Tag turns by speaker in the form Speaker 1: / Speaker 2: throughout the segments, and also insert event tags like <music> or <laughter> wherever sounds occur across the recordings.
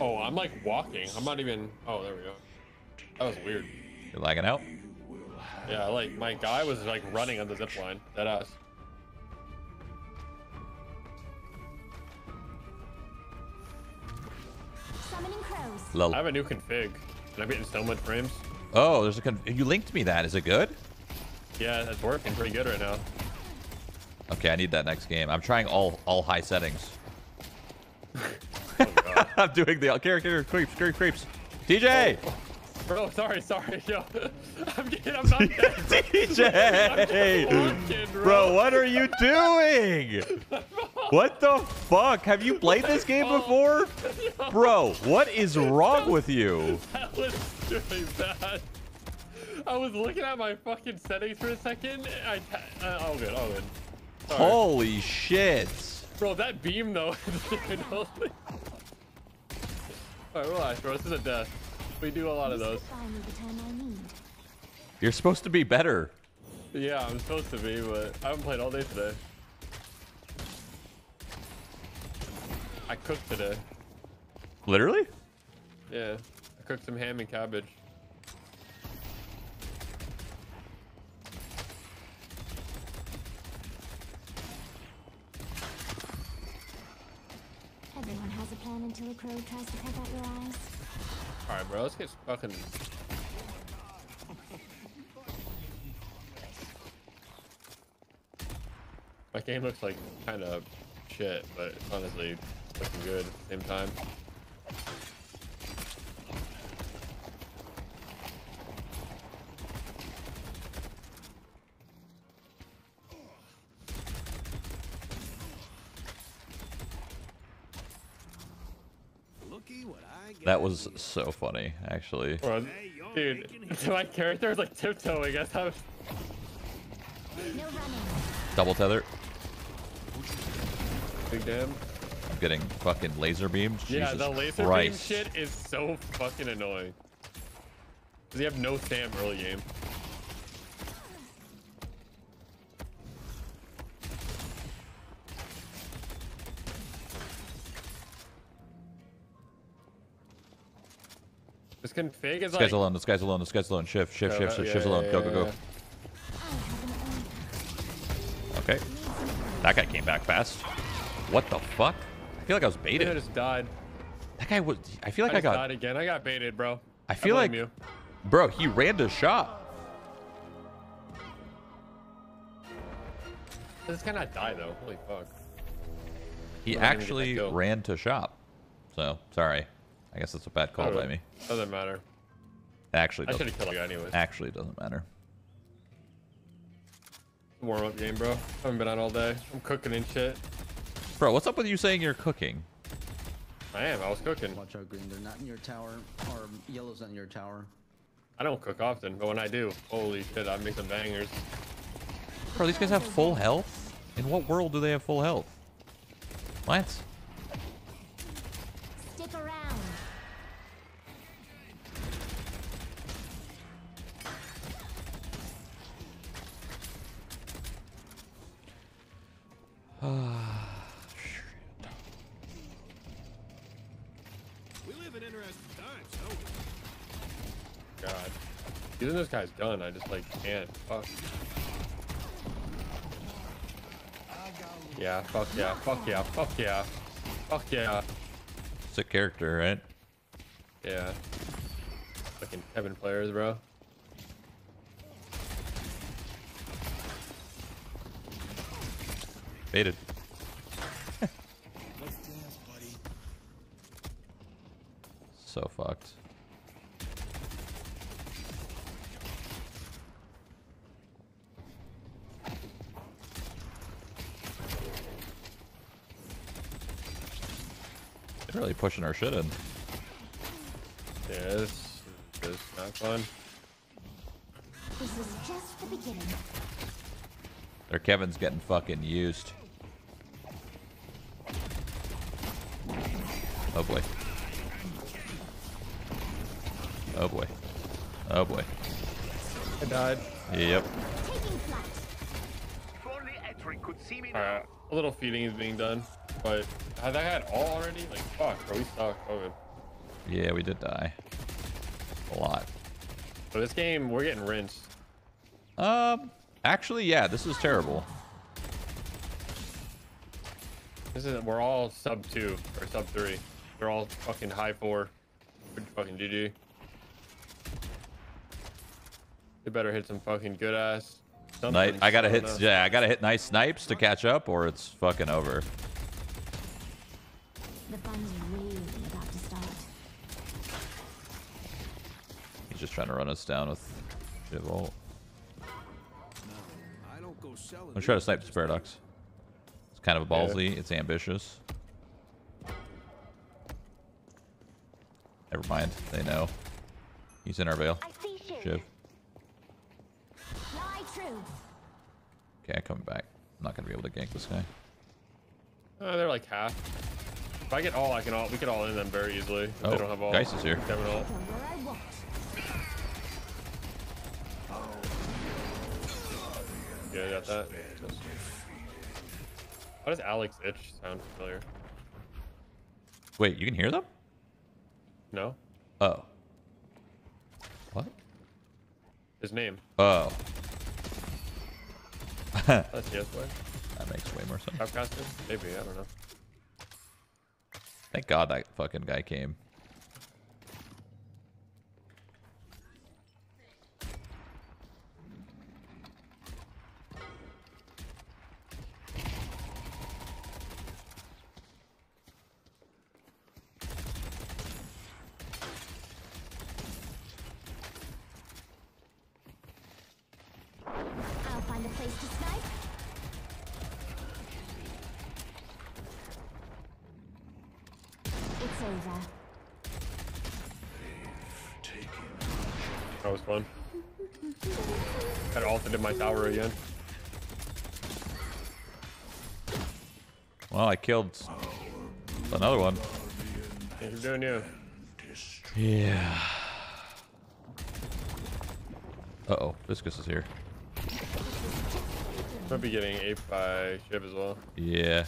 Speaker 1: Oh, I'm like walking. I'm not even. Oh, there we go. That was weird.
Speaker 2: You're lagging out.
Speaker 1: Yeah, like my guy was like running on the zip line. That ass.
Speaker 3: Summoning crows.
Speaker 2: Lol.
Speaker 1: I have a new config, and I'm getting so much frames.
Speaker 2: Oh, there's a. Con you linked me that. Is it good?
Speaker 1: Yeah, it's working pretty good right now.
Speaker 2: Okay, I need that next game. I'm trying all all high settings. <laughs>
Speaker 1: Oh. <laughs>
Speaker 2: I'm doing the care care creeps creeps creeps. TJ.
Speaker 1: Bro, sorry, sorry, yo. <laughs> I'm getting, I'm not dead.
Speaker 2: TJ.
Speaker 1: Walking,
Speaker 2: Bro, what are you doing? <laughs> What the fuck? Have you played this game before? Bro, what is wrong with you?
Speaker 1: That was doing that. I was looking at my fucking settings for a second. I, uh, all good, all good. Sorry.
Speaker 2: Holy shit.
Speaker 1: Bro, that beam though. Alright, relax, bro. This is a death. We do a lot of those.
Speaker 3: could the time I need.
Speaker 2: You're supposed to be better.
Speaker 1: Yeah, I'm supposed to be, but I haven't played all day today. I cooked today.
Speaker 2: Literally?
Speaker 1: Yeah, I cooked some ham and cabbage.
Speaker 3: Until crow tries to peck out your eyes.
Speaker 1: Alright, bro. Let's get fucking. My game looks like kind of shit, but honestly looking good at the same time.
Speaker 4: Looky what I got.
Speaker 2: That was so funny, actually.
Speaker 1: Bro, dude, <laughs> my character is like tiptoeing.
Speaker 3: I running.
Speaker 2: Double tether.
Speaker 1: Big damn.
Speaker 2: I'm getting fucking laser beamed.
Speaker 1: Yeah,
Speaker 2: Jesus
Speaker 1: the laser
Speaker 2: Christ.
Speaker 1: beam shit is so fucking annoying. Cause you have no Sam early game. Config is
Speaker 2: This
Speaker 1: like
Speaker 2: guy's alone. This guy's alone. This guy's alone. Shift, shift, shift, shift,
Speaker 1: yeah,
Speaker 2: shift
Speaker 1: yeah,
Speaker 2: alone. Go,
Speaker 1: yeah,
Speaker 2: go, go.
Speaker 1: yeah.
Speaker 3: I have an order.
Speaker 2: Okay. That guy came back fast. What the fuck? I feel like I was baited.
Speaker 1: I just died.
Speaker 2: That guy was. I feel like
Speaker 1: I
Speaker 2: I, got.
Speaker 1: died again. I got baited, bro.
Speaker 2: I feel like,
Speaker 1: blame you.
Speaker 2: bro, he ran to shop.
Speaker 1: This cannot die though. Holy fuck.
Speaker 2: He
Speaker 1: We're not gonna get that
Speaker 2: actually ran to shop. So sorry. I guess that's a bad call by me.
Speaker 1: Doesn't matter.
Speaker 2: Actually,
Speaker 1: I should have killed you anyways.
Speaker 2: actually doesn't matter.
Speaker 1: Warm up game, bro. Haven't been on all day. I'm cooking and shit.
Speaker 2: Bro, what's up with you saying you're cooking?
Speaker 1: I am. I was cooking.
Speaker 5: Watch out, green. They're not in your tower, or yellow's not in your tower.
Speaker 1: I don't cook often, but when I do, holy shit, I make some bangers.
Speaker 2: Bro, these guys have full health? In what world do they have full health? What?
Speaker 4: We live in interesting times, don't we?
Speaker 1: God. Using this guy's gun, I just like can't. Fuck. Yeah, fuck yeah, fuck yeah, fuck yeah. Fuck yeah.
Speaker 2: Sick character, right?
Speaker 1: Yeah. Fucking Kelvin players, bro.
Speaker 2: Baited.
Speaker 4: Let's <laughs> dance, buddy.
Speaker 2: So fucked. They're really pushing our shit in.
Speaker 1: Yeah, this is not fun.
Speaker 3: This is just the beginning.
Speaker 2: Their Kelvin's getting fucking used. Oh boy. Oh boy. Oh boy.
Speaker 1: I died.
Speaker 2: Yep.
Speaker 3: Taking flight.
Speaker 6: Only entry could see me
Speaker 1: Alright, a little feeding is being done, but had that had all already? Like, fuck, bro, we suck. Okay.
Speaker 2: Yeah, we did die. A lot.
Speaker 1: So this game, we're getting rinsed.
Speaker 2: Um, actually, yeah, this is terrible.
Speaker 1: This is we're all sub two or sub three. They're all fucking high four. Fucking GG. They better hit some fucking good ass.
Speaker 2: Night,
Speaker 1: something,
Speaker 2: I gotta hit,
Speaker 1: don't know.
Speaker 2: yeah, I gotta hit nice snipes to catch up, or it's fucking over.
Speaker 3: The fun's really about to start.
Speaker 2: He's just trying to run us down with Shiv ult.
Speaker 4: I don't go selling.
Speaker 2: I'm trying to snipe this paradox. It's kind of a
Speaker 1: Yeah.
Speaker 2: ballsy. It's ambitious. Never mind. They know. He's in our veil.
Speaker 3: I see Shiv.
Speaker 2: Shiv.
Speaker 3: Fly true.
Speaker 2: Okay, coming back. I'm not gonna be able to gank this guy.
Speaker 1: Uh, they're like half. If I get all, I can all. We can all in them very easily. If
Speaker 2: Oh,
Speaker 1: they don't have all.
Speaker 2: Geist is here.
Speaker 1: Kelvin all.
Speaker 3: Go where I want.
Speaker 1: Yeah, I got that. Why does Alex itch sound familiar?
Speaker 2: Wait, you can hear them?
Speaker 1: No,
Speaker 2: Oh. What?
Speaker 1: his name.
Speaker 2: Oh. <laughs>
Speaker 1: That's way.
Speaker 2: That makes way more sense.
Speaker 1: Outcasted? Maybe I don't know.
Speaker 2: Thank God that fucking guy came.
Speaker 3: I'll find a place to snipe. It's over.
Speaker 1: That was fun. Got altered in my tower again.
Speaker 2: Well, I killed another one.
Speaker 1: Yeah, you're doing you.
Speaker 2: Yeah. Uh oh, Viscous is here.
Speaker 1: Might be getting aped by Shiv as well.
Speaker 2: Yeah.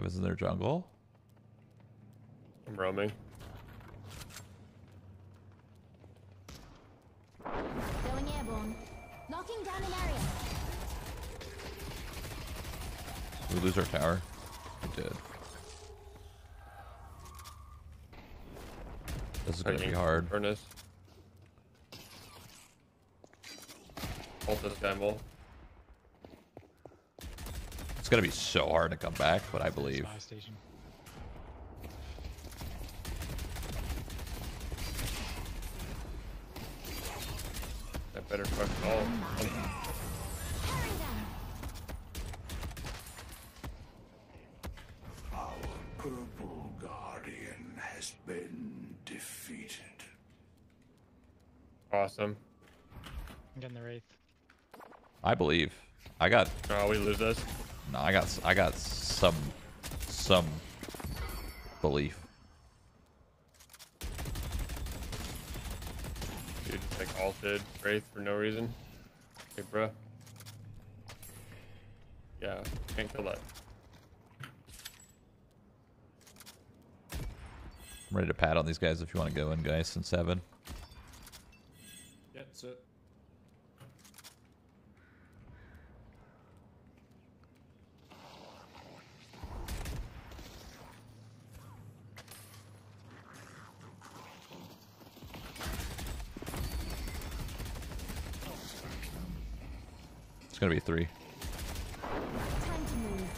Speaker 2: Kelvin's in their jungle.
Speaker 1: I'm roaming.
Speaker 3: Going airborne. Knocking down an area.
Speaker 2: Did we lose our tower? We did. This is gonna be
Speaker 1: Taking
Speaker 2: hard.
Speaker 1: Furnace. Ult this guy, Mole.
Speaker 2: It's gonna be so hard to come back, but I believe.
Speaker 7: Spy station.
Speaker 1: I better fucking ult.
Speaker 3: Carry them.
Speaker 8: Purple Guardian has been defeated.
Speaker 1: Awesome.
Speaker 7: I'm getting the wraith.
Speaker 2: I believe. I got
Speaker 1: Oh, we lose this.
Speaker 2: No. I got. I got some. Some belief.
Speaker 1: Dude, just like alted Wraith for no reason. Hey, bruh. Yeah, can't kill that.
Speaker 2: I'm ready to pat on these guys if you want to go in, guys. In seven.
Speaker 1: Yeah, that's it.
Speaker 2: Gonna be three.
Speaker 3: Time to move.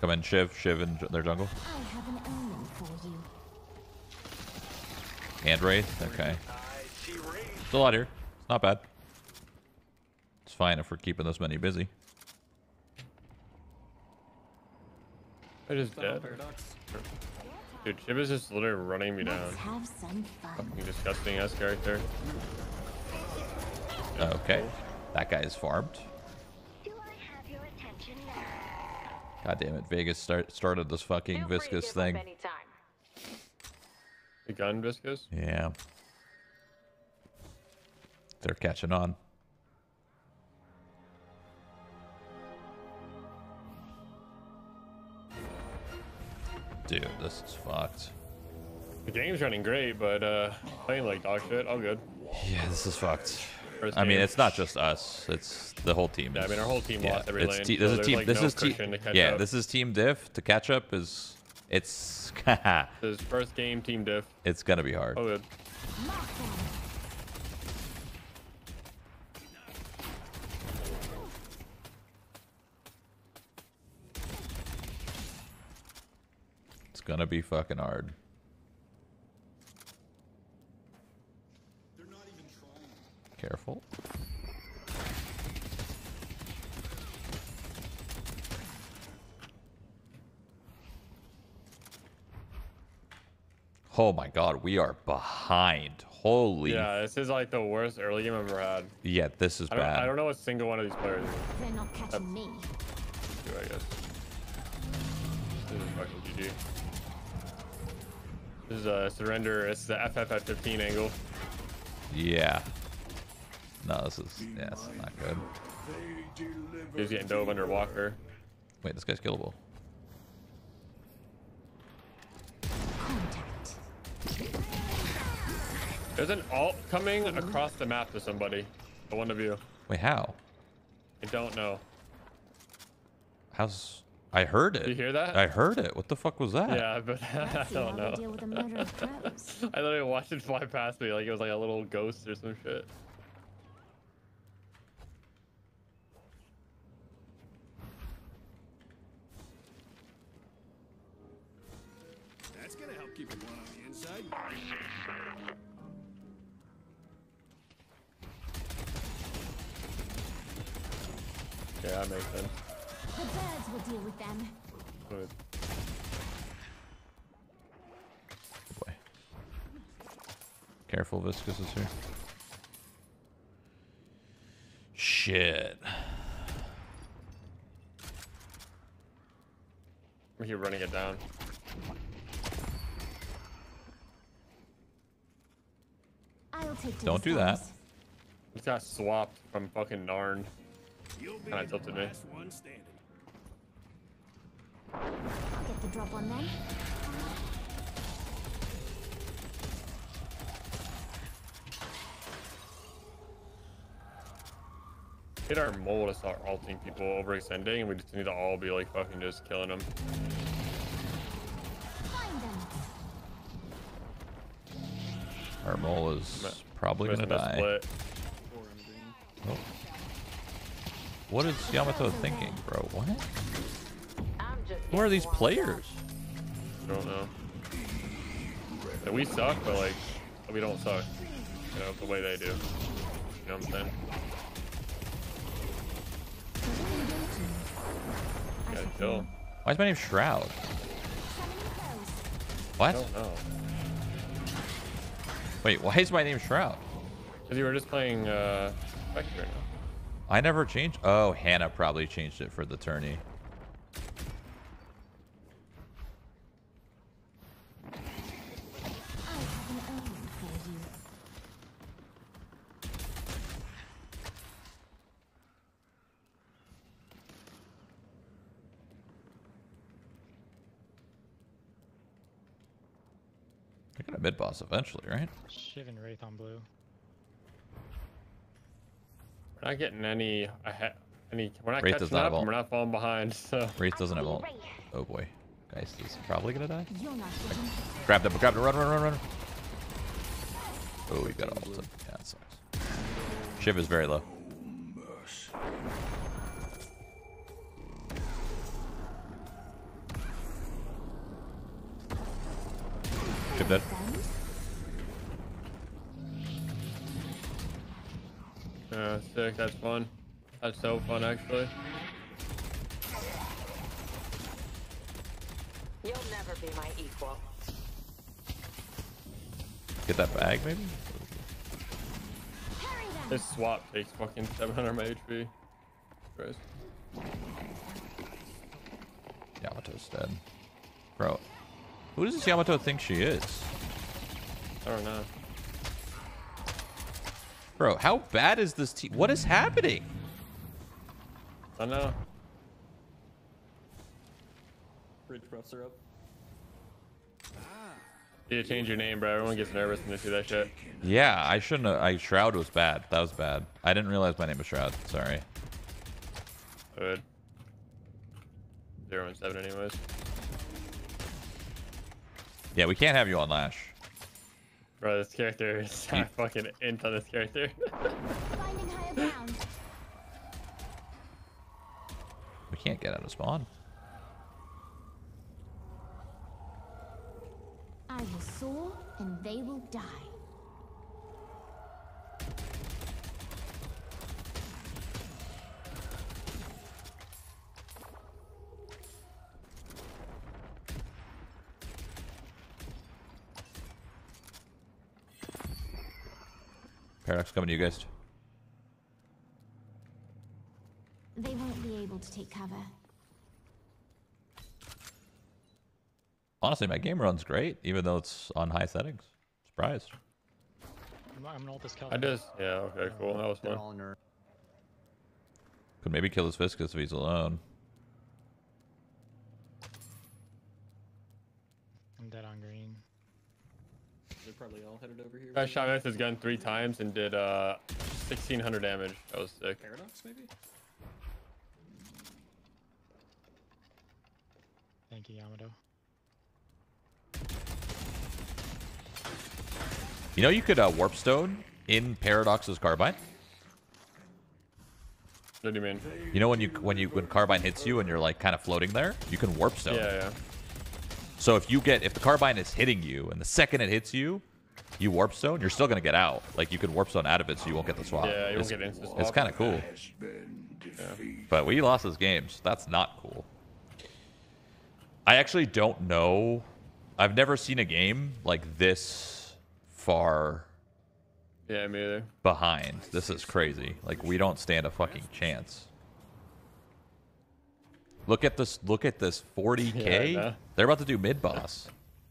Speaker 2: Come in, Shiv, Shiv in their jungle.
Speaker 3: I have an omen for you.
Speaker 2: And Wraith. Okay. Still out here. It's not bad. It's fine if we're keeping this many busy.
Speaker 1: I just dead. Dude, Shiv is just literally running me down.
Speaker 3: Let's have.
Speaker 1: Fucking disgusting ass character.
Speaker 2: Okay. That guy is farmed.
Speaker 3: Do I have your attention now?
Speaker 2: God damn it. Vegas start, started this fucking
Speaker 9: Feel free to
Speaker 2: viscous thing.
Speaker 9: anytime.
Speaker 1: The gun viscous.
Speaker 2: Yeah. They're catching on. Dude, this is fucked.
Speaker 1: The game's running great, but uh, playing like dog shit. All good.
Speaker 2: Yeah, this is fucked. I mean, it's not just us; it's the whole team.
Speaker 1: Yeah, I mean, our whole team lost every lane,
Speaker 2: te-
Speaker 1: so
Speaker 2: this is team.
Speaker 1: like,
Speaker 2: this
Speaker 1: no
Speaker 2: is team. Yeah,
Speaker 1: up.
Speaker 2: this is team diff. To catch up is, it's <laughs>
Speaker 1: His first game, team diff.
Speaker 2: it's gonna be hard.
Speaker 1: Oh, good.
Speaker 2: It's gonna be fucking hard. Careful. Oh my god, we are behind. Holy.
Speaker 1: Yeah, this is like the worst early game I've ever had.
Speaker 2: Yeah, this is
Speaker 1: I
Speaker 2: bad.
Speaker 1: I don't know a single one of these players is
Speaker 3: They're not catching me.
Speaker 1: do, I guess. This is fucking GG. This is a surrender. It's the FF at 15 angle.
Speaker 2: Yeah. No, this is yeah, this is not good.
Speaker 8: They deliver
Speaker 1: He's getting dove under Walker.
Speaker 2: Wait, this guy's killable.
Speaker 1: There's an alt coming across the map to somebody. The one of you.
Speaker 2: Wait, how?
Speaker 1: I don't know.
Speaker 2: How's I heard it.
Speaker 1: you hear that?
Speaker 2: I heard it. What the fuck was that?
Speaker 1: Yeah, but <laughs> I
Speaker 3: Let's see how
Speaker 1: don't know.
Speaker 3: deal with a murder of crows. <laughs>
Speaker 1: I literally watched it fly past me like it was like a little ghost or some shit. Yeah, that makes sense.
Speaker 3: The birds will deal with them.
Speaker 1: Good.
Speaker 2: Boy. Careful, Viscous is here. Shit.
Speaker 1: We keep running it down.
Speaker 3: I'll take
Speaker 2: Don't do that.
Speaker 3: stars.
Speaker 1: He got swapped from fucking Narn.
Speaker 4: You'll
Speaker 1: Kinda tilted me.
Speaker 4: last one standing.
Speaker 3: I'll get the drop on them.
Speaker 1: Get our mole to start alting people overextending, and we just need to all be like fucking just killing them.
Speaker 3: Find them.
Speaker 2: Our mole is probably gonna
Speaker 1: Missing a
Speaker 2: die.
Speaker 1: split.
Speaker 2: Oh. What is Yamato thinking, bro? What? Who are these players?
Speaker 1: I don't know. Yeah, we suck, but like we don't suck. You know the way they do. You know what I'm saying?
Speaker 3: I
Speaker 1: Gotta
Speaker 3: shall
Speaker 1: kill.
Speaker 2: Why is my name Shroud?
Speaker 3: Summoning crows.
Speaker 1: I
Speaker 2: What?
Speaker 1: don't know.
Speaker 2: Wait, why is my name Shroud?
Speaker 1: Cause you were just playing uh, Spectre right now.
Speaker 2: I never changed. Oh, Hannah probably changed it for the tourney.
Speaker 3: I
Speaker 2: got a mid boss eventually, right?
Speaker 7: Shiv and Wraith on blue.
Speaker 1: We're not getting any ahead. Any, we're not
Speaker 2: Wraith
Speaker 1: catching
Speaker 2: does not
Speaker 1: up, and we're not falling behind. <laughs> So
Speaker 2: Wraith doesn't have ult. Oh boy. Geist is probably gonna die.
Speaker 3: You're not getting
Speaker 2: Grab them, grab them, run, run, run, run. Oh, we got ulted. Yeah, that sucks. Shiv is very low.
Speaker 1: Yeah, sick. That's fun. That's so fun, actually.
Speaker 9: You'll never be my equal.
Speaker 2: Get that bag, maybe?
Speaker 1: This swap takes fucking 700 my HP. Christ.
Speaker 2: Yamato's dead. Bro, who does this Yamato think she is?
Speaker 1: I don't know.
Speaker 2: Bro, how bad is this team? What is happening?
Speaker 1: I don't know.
Speaker 10: Bridge buffs are up.
Speaker 1: You change your name, bro. Everyone gets nervous when they see that shit.
Speaker 2: Yeah, I shouldn't have. I Shroud was bad. That was bad. I didn't realize my name was Shroud. Sorry.
Speaker 1: Good. Zero and seven, anyways.
Speaker 2: Yeah, we can't have you on Lash.
Speaker 1: Bro, this character is
Speaker 2: You-
Speaker 1: fucking into this character. <laughs>
Speaker 3: Finding higher ground.
Speaker 2: We can't get out of spawn.
Speaker 3: I will soar and they will die.
Speaker 2: Paradox coming to you guys.
Speaker 3: They won't be able to take cover.
Speaker 2: Honestly, my game runs great, even though it's on high settings. Surprised.
Speaker 7: I'm, I'm gonna ult this
Speaker 1: I just, yeah, okay, cool. That was fun.
Speaker 5: all in.
Speaker 2: Could maybe kill his Viscous if he's alone.
Speaker 7: I'm dead on green.
Speaker 10: They're probably all headed over here.
Speaker 1: I shot at his gun three times and did uh 1600 damage. That was sick.
Speaker 10: Paradox, maybe?
Speaker 7: Thank you, Yamato.
Speaker 2: You know you could uh, warp stone in Paradox's carbine.
Speaker 1: What do you mean?
Speaker 2: You know when you when you when carbine hits you and you're like kind of floating there, you can warp stone.
Speaker 1: Yeah, yeah.
Speaker 2: So if you get if the carbine is hitting you and the second it hits you, you warp stone, you're still gonna get out. Like you can warp stone out of it, so you won't get the swap.
Speaker 1: Yeah, you won't
Speaker 2: it's,
Speaker 1: get instant
Speaker 2: It's
Speaker 1: swap.
Speaker 2: kind of cool,
Speaker 8: Has been defeated.
Speaker 2: but we lost this game, so that's not cool. I actually don't know. I've never seen a game like this far
Speaker 1: Yeah, me either.
Speaker 2: behind. This is crazy. Like we don't stand a fucking chance. Look at this. Look at this. 40k. <laughs>
Speaker 1: Yeah,
Speaker 2: They're about to do mid boss,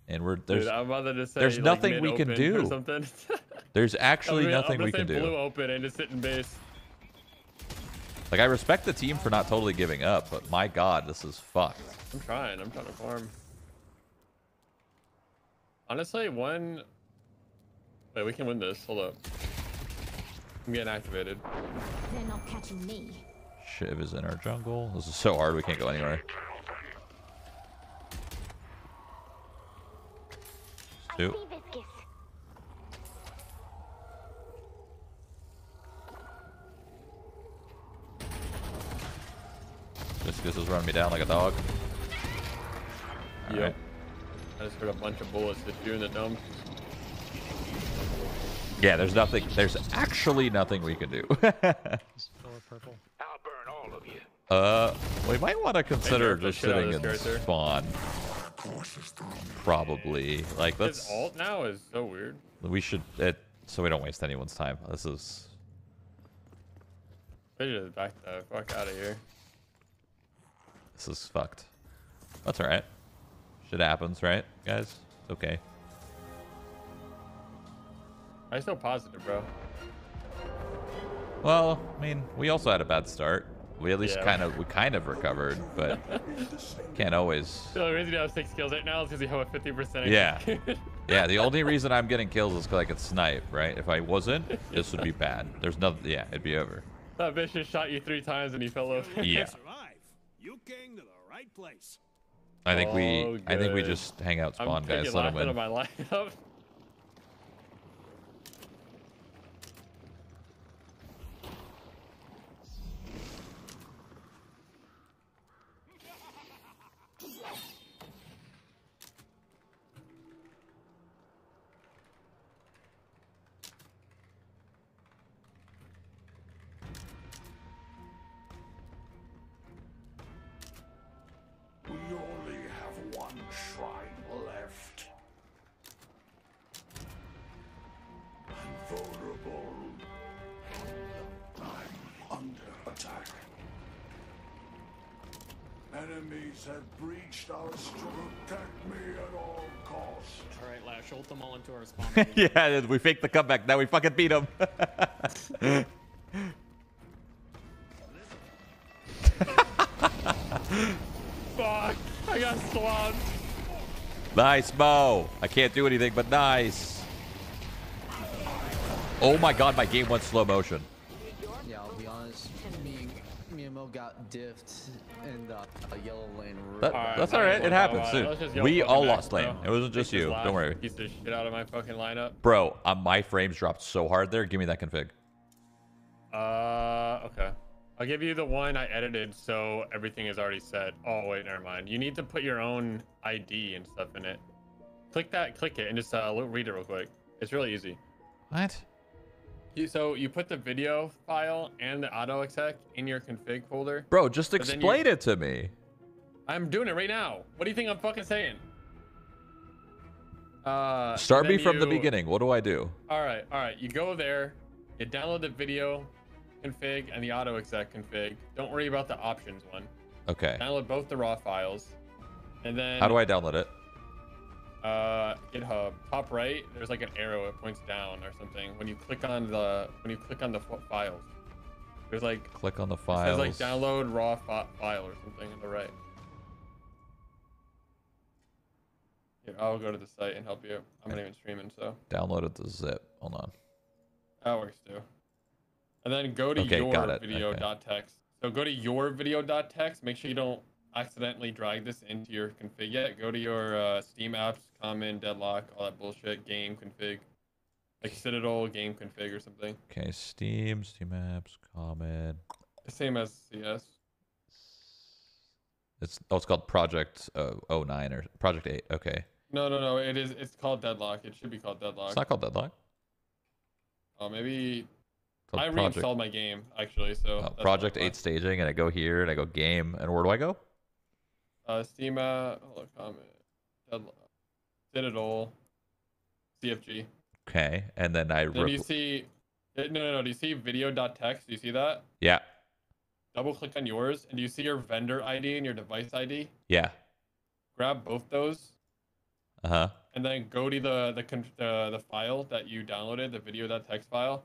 Speaker 2: and we're there's
Speaker 1: Dude, I'm about to say
Speaker 2: there's
Speaker 1: like,
Speaker 2: nothing we can do.
Speaker 1: Something. <laughs>
Speaker 2: there's actually
Speaker 1: I'm gonna- I'm
Speaker 2: nothing we
Speaker 1: say
Speaker 2: can do.
Speaker 1: Blue open and just sit in base.
Speaker 2: Like I respect the team for not totally giving up, but my god, this is fucked.
Speaker 1: I'm trying. I'm trying to farm. Honestly, one. Wait, we can win this. Hold up. I'm getting activated.
Speaker 3: They're not catching me.
Speaker 2: Shiv is in our jungle. This is so hard. We can't go anywhere.
Speaker 3: I
Speaker 2: Two.
Speaker 3: Viscous.
Speaker 2: This this is running me down like a dog.
Speaker 1: Yep.
Speaker 2: Alright.
Speaker 1: I just heard a bunch of bullets hit you in the dome.
Speaker 2: Yeah, there's nothing. There's actually nothing we can do. <laughs> uh, we might want to consider just
Speaker 1: shit out of
Speaker 2: sitting in spawn. Probably. Like
Speaker 1: His
Speaker 2: let's.
Speaker 1: alt now is so weird.
Speaker 2: We should. It, so we don't waste anyone's time. This is.
Speaker 1: They just back the fuck out of here.
Speaker 2: This is fucked. That's all right. Shit happens, right, guys? It's okay.
Speaker 1: I'm still positive, bro.
Speaker 2: Well, I mean, we also had a bad start. We at least
Speaker 1: Yeah.
Speaker 2: kind of we kind of recovered, but <laughs> can't always.
Speaker 1: The only reason you have six kills right now is because you have a 50%
Speaker 2: Yeah. <laughs> Yeah, the only reason I'm getting kills is because I can snipe, right? If I wasn't, this would be bad. There's nothing. Yeah, it'd be over.
Speaker 1: that bitch just shot you three times and you fell over.
Speaker 2: Yeah,
Speaker 4: You came to the right place.
Speaker 2: I think we.
Speaker 1: Oh,
Speaker 2: I think we just hang out
Speaker 1: I'm
Speaker 2: spawn, guys. Let him
Speaker 1: last out of
Speaker 2: win.
Speaker 1: my <laughs> lineup. <laughs>
Speaker 2: yeah, we faked the comeback. Now we fucking beat him. <laughs>
Speaker 1: Fuck! I got swamped.
Speaker 2: nice, Mo. I can't do anything, but nice. Oh my god, my game went slow motion.
Speaker 5: Me got diffed in the uh, yellow lane.
Speaker 2: That-
Speaker 1: Alright,
Speaker 2: that's all right. It
Speaker 1: know
Speaker 2: happens, dude.
Speaker 1: Let's just yell
Speaker 2: We all
Speaker 1: back,
Speaker 2: lost lane.
Speaker 1: bro.
Speaker 2: It wasn't just you. Don't worry.
Speaker 1: Piece of shit out of my fucking lineup.
Speaker 2: Bro, uh, my frames dropped so hard there. Give me that config.
Speaker 1: Uh, okay. I'll give you the one I edited, so everything is already set. Oh wait, never mind. You need to put your own ID and stuff in it. Click that, click it, and just uh, lo- read it real quick. It's really easy.
Speaker 2: What?
Speaker 1: You, so you put the video file and the auto exec in your config folder.
Speaker 2: Bro, just
Speaker 1: then you-
Speaker 2: explain it to me.
Speaker 1: I'm doing it right now. What do you think I'm fucking saying? Uh,
Speaker 2: Start me from the beginning. What do I do?
Speaker 1: All right, all right. You go there, you download the video config and the auto exec config. Don't worry about the options one.
Speaker 2: Okay.
Speaker 1: Download both the raw files, and then
Speaker 2: How do I download it?
Speaker 1: Uh, GitHub top right. There's like an arrow. It points down or something. When you click on the when you click on the files, there's like
Speaker 2: Click on the
Speaker 1: it says like download raw fi- file or something on the right. Here, I'll go to the site and help you. I'm not even streaming, so
Speaker 2: Downloaded the zip. Hold on.
Speaker 1: that works too. And then go to
Speaker 2: Okay,
Speaker 1: your
Speaker 2: got it.
Speaker 1: video
Speaker 2: Okay.
Speaker 1: So go to your video dot text. Make sure you don't accidentally drag this into your config yet. Go to your uh, Steam apps, common, deadlock, all that bullshit, game config, like Citadel game config or something.
Speaker 2: Okay, Steam, Steam apps, common.
Speaker 1: Same as CS.
Speaker 2: It's oh, it's called Project uh, 09 or Project 8. Okay.
Speaker 1: No, no, no. It is. It's called deadlock. It should be called deadlock.
Speaker 2: It's not called Deadlock.
Speaker 1: Oh, maybe I
Speaker 2: Project,
Speaker 1: reinstalled my game actually. So
Speaker 2: uh, Project 8 staging, and I go here, and I go game, and where do I go?
Speaker 1: Uh. Hold on, comment. Citadel. CFG.
Speaker 2: Okay, and then I
Speaker 1: Then you see, uh, no, no, no. Do you see video.txt? Do you see that?
Speaker 2: yeah,
Speaker 1: Double click on yours, and do you see your vendor ID and your device ID?
Speaker 2: yeah,
Speaker 1: Grab both those,
Speaker 2: uh huh.
Speaker 1: and then go to the the the, the file that you downloaded, the video.txt file,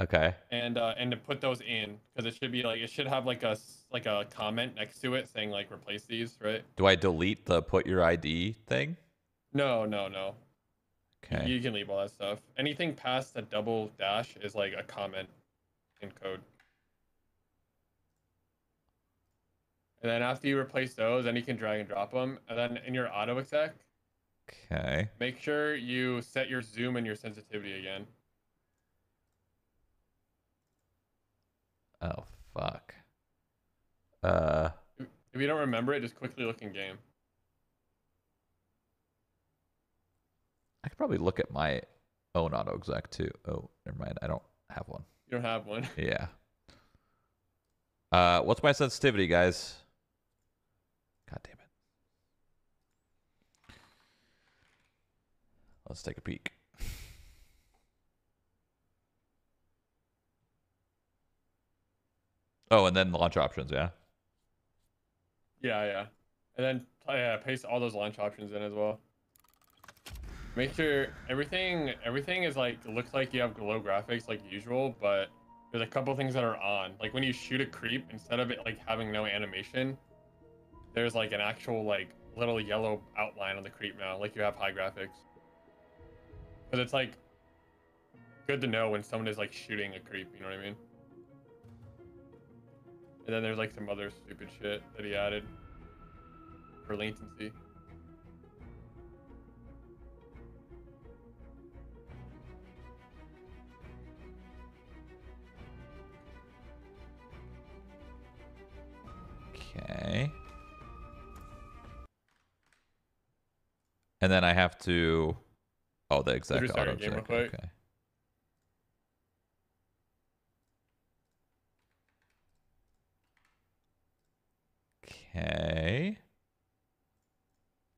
Speaker 2: Okay,
Speaker 1: and uh, and to put those in because it should be like it should have like a like a comment next to it saying like replace these, right?
Speaker 2: do I delete the put your ID thing?
Speaker 1: No, no, no.
Speaker 2: Okay,
Speaker 1: You can leave all that stuff. Anything past the double dash is like a comment in code. And then after you replace those, then you can drag and drop them. And then in your auto exec,
Speaker 2: okay,
Speaker 1: make sure you set your zoom and your sensitivity again.
Speaker 2: Oh fuck. Uh,
Speaker 1: If you don't remember it, just quickly look in game.
Speaker 2: I could probably look at my own auto exec too. Oh, never mind. I don't have one.
Speaker 1: You don't have one. <laughs>
Speaker 2: Yeah. Uh, what's my sensitivity, guys? God damn it. Let's take a peek. Oh, and then launch options, yeah.
Speaker 1: Yeah, yeah. And then yeah, paste all those launch options in as well. Make sure everything everything is like looks like you have glow graphics like usual, but there's a couple things that are on. Like when you shoot a creep, instead of it like having no animation, there's like an actual like little yellow outline on the creep now, like you have high graphics. Because it's like good to know when someone is like shooting a creep, you know what I mean? And then there's like some other stupid shit that he added for latency.
Speaker 2: Okay. And then I have to. Oh, the exact auto
Speaker 1: your game real
Speaker 2: exec.
Speaker 1: quick.
Speaker 2: Okay. Okay.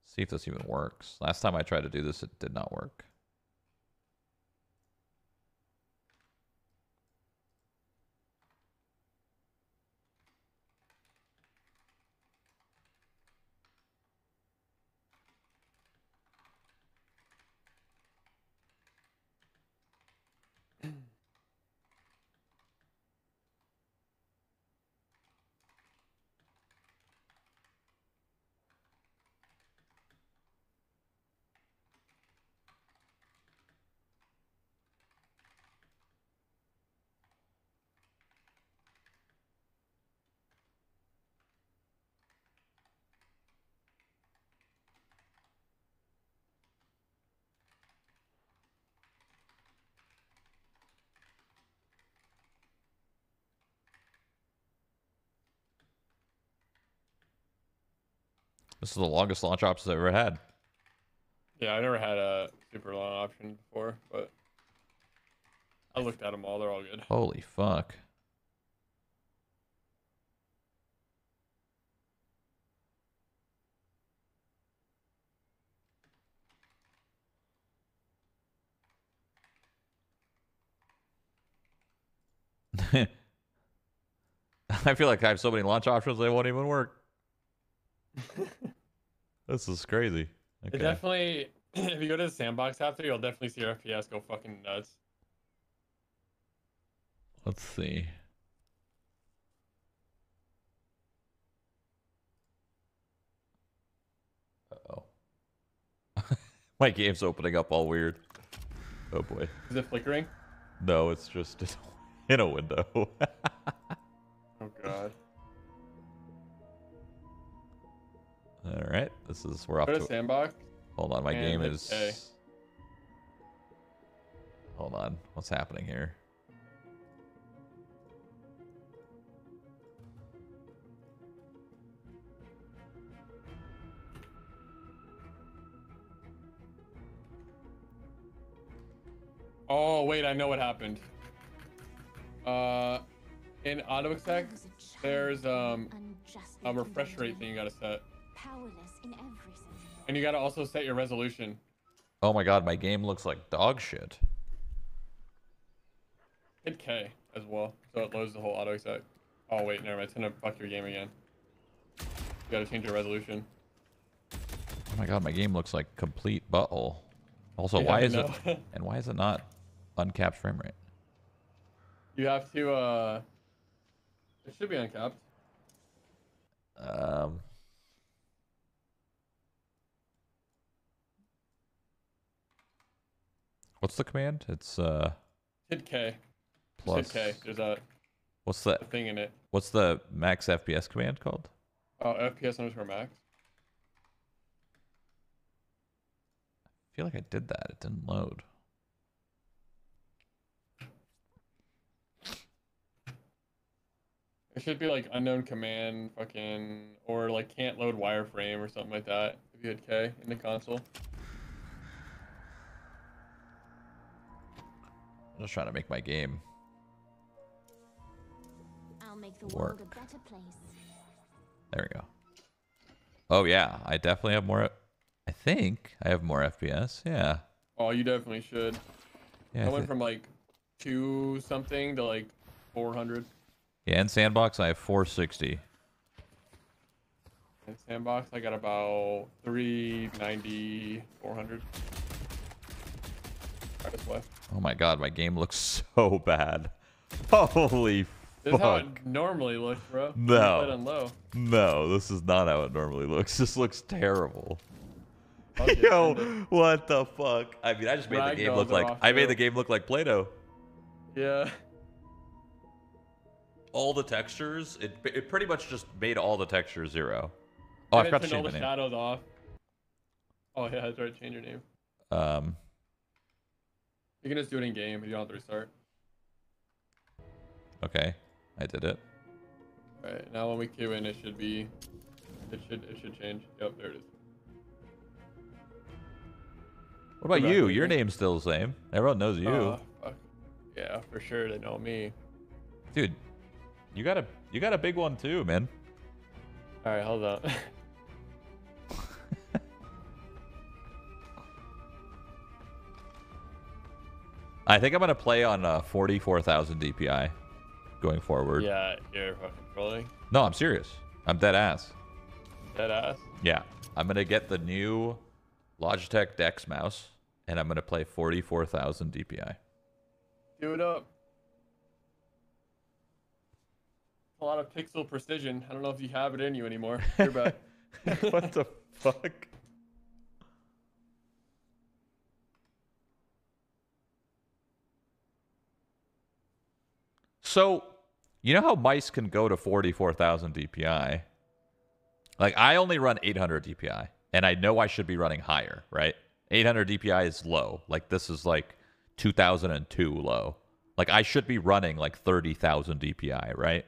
Speaker 2: See if this even works. Last time I tried to do this, it did not work. This is the longest launch options I've ever had.
Speaker 1: Yeah, I never had a super long option before, but I looked at them all. They're all good.
Speaker 2: Holy fuck. <laughs> I feel like I have so many launch options they won't even work. <laughs> this is crazy.
Speaker 1: It definitely, <clears throat> if you go to the sandbox after, you'll definitely see your FPS go fucking nuts.
Speaker 2: Let's see. Uh-oh. <laughs> My game's opening up all weird. Oh boy.
Speaker 1: Is it flickering?
Speaker 2: No, it's just <laughs> in a window. <laughs>
Speaker 1: Oh god.
Speaker 2: All right. This is we're off
Speaker 1: Go to
Speaker 2: to
Speaker 1: sandbox.
Speaker 2: Hold on, my
Speaker 1: and
Speaker 2: game is
Speaker 1: A.
Speaker 2: Hold on. What's happening here?
Speaker 1: Oh wait, I know what happened. Uh, in auto exec, there's um a refresh rate thing you gotta set,
Speaker 3: Powerless in every sense.
Speaker 1: and you gotta also set your resolution.
Speaker 2: Oh my god, my game looks like dog shit.
Speaker 1: Hit K as well, so it loads the whole auto exec. Oh wait, never mind. It's gonna fuck your game again. You gotta change your resolution.
Speaker 2: Oh my god, my game looks like complete butthole. Also,
Speaker 1: Yeah,
Speaker 2: why is it <laughs> and why is it not uncapped frame rate?
Speaker 1: You have to. uh It should be uncapped.
Speaker 2: Um What's the command? It's uh
Speaker 1: Hit K. Just
Speaker 2: plus
Speaker 1: Hit K. There's a,
Speaker 2: What's the
Speaker 1: thing in it.
Speaker 2: what's the max FPS command called?
Speaker 1: Oh, FPS underscore max.
Speaker 2: I feel like I did that. It didn't load.
Speaker 1: It should be like unknown command, fucking, or like can't load wireframe or something like that. If you hit K in the console.
Speaker 2: Just trying to make my game
Speaker 3: I'll make the
Speaker 2: Work.
Speaker 3: world a better place.
Speaker 2: There we go. Oh yeah, I definitely have more. I think I have more FPS. Yeah.
Speaker 1: Oh, you definitely should.
Speaker 2: Yeah.
Speaker 1: I
Speaker 2: I
Speaker 1: went from like two something to like 400.
Speaker 2: yeah. In Sandbox, I have 460.
Speaker 1: In sandbox, I got about 390, 400. Right this way.
Speaker 2: Oh my god, my game looks <laughs> so bad. Holy
Speaker 1: This is how it normally looks, bro.
Speaker 2: No. No, this is not how it normally looks. <laughs> This looks terrible. <laughs> Yo, what the fuck? I mean, I just made the game look like I made the game look like Play-Doh.
Speaker 1: Yeah.
Speaker 2: All the textures, it it pretty much just made all the textures zero. Oh, I
Speaker 1: it
Speaker 2: forgot to
Speaker 1: turned all
Speaker 2: change
Speaker 1: the
Speaker 2: name.
Speaker 1: shadows off. Oh yeah, that's right. Change your name.
Speaker 2: Um,
Speaker 1: You can just do it in game. You don't have to restart.
Speaker 2: okay, I did it.
Speaker 1: All right. Now when we queue in, it should be. It should. It should change. Yep. There it is.
Speaker 2: What about you? Your name's still the same. Everyone knows you,
Speaker 1: ah, fuck. Yeah, for sure. They know me.
Speaker 2: dude. You got a you got a big one too, man.
Speaker 1: All right. Hold on. <laughs>
Speaker 2: I think I'm gonna play on uh, 44,000 DPI going forward.
Speaker 1: yeah, you're fucking trolling.
Speaker 2: No, I'm serious. I'm dead ass.
Speaker 1: Dead ass.
Speaker 2: Yeah, I'm gonna get the new Logitech Dex mouse, and I'm gonna play 44,000 DPI.
Speaker 1: Do it up. A lot of pixel precision. I don't know if you have it in you anymore. You're back. <laughs>
Speaker 2: what the fuck? So, you know how mice can go to 44,000 DPI? Like, I only run 800 DPI, and I know I should be running higher, right? 800 DPI is low. Like, this is like 2002 low. Like, I should be running like 30,000 DPI, right?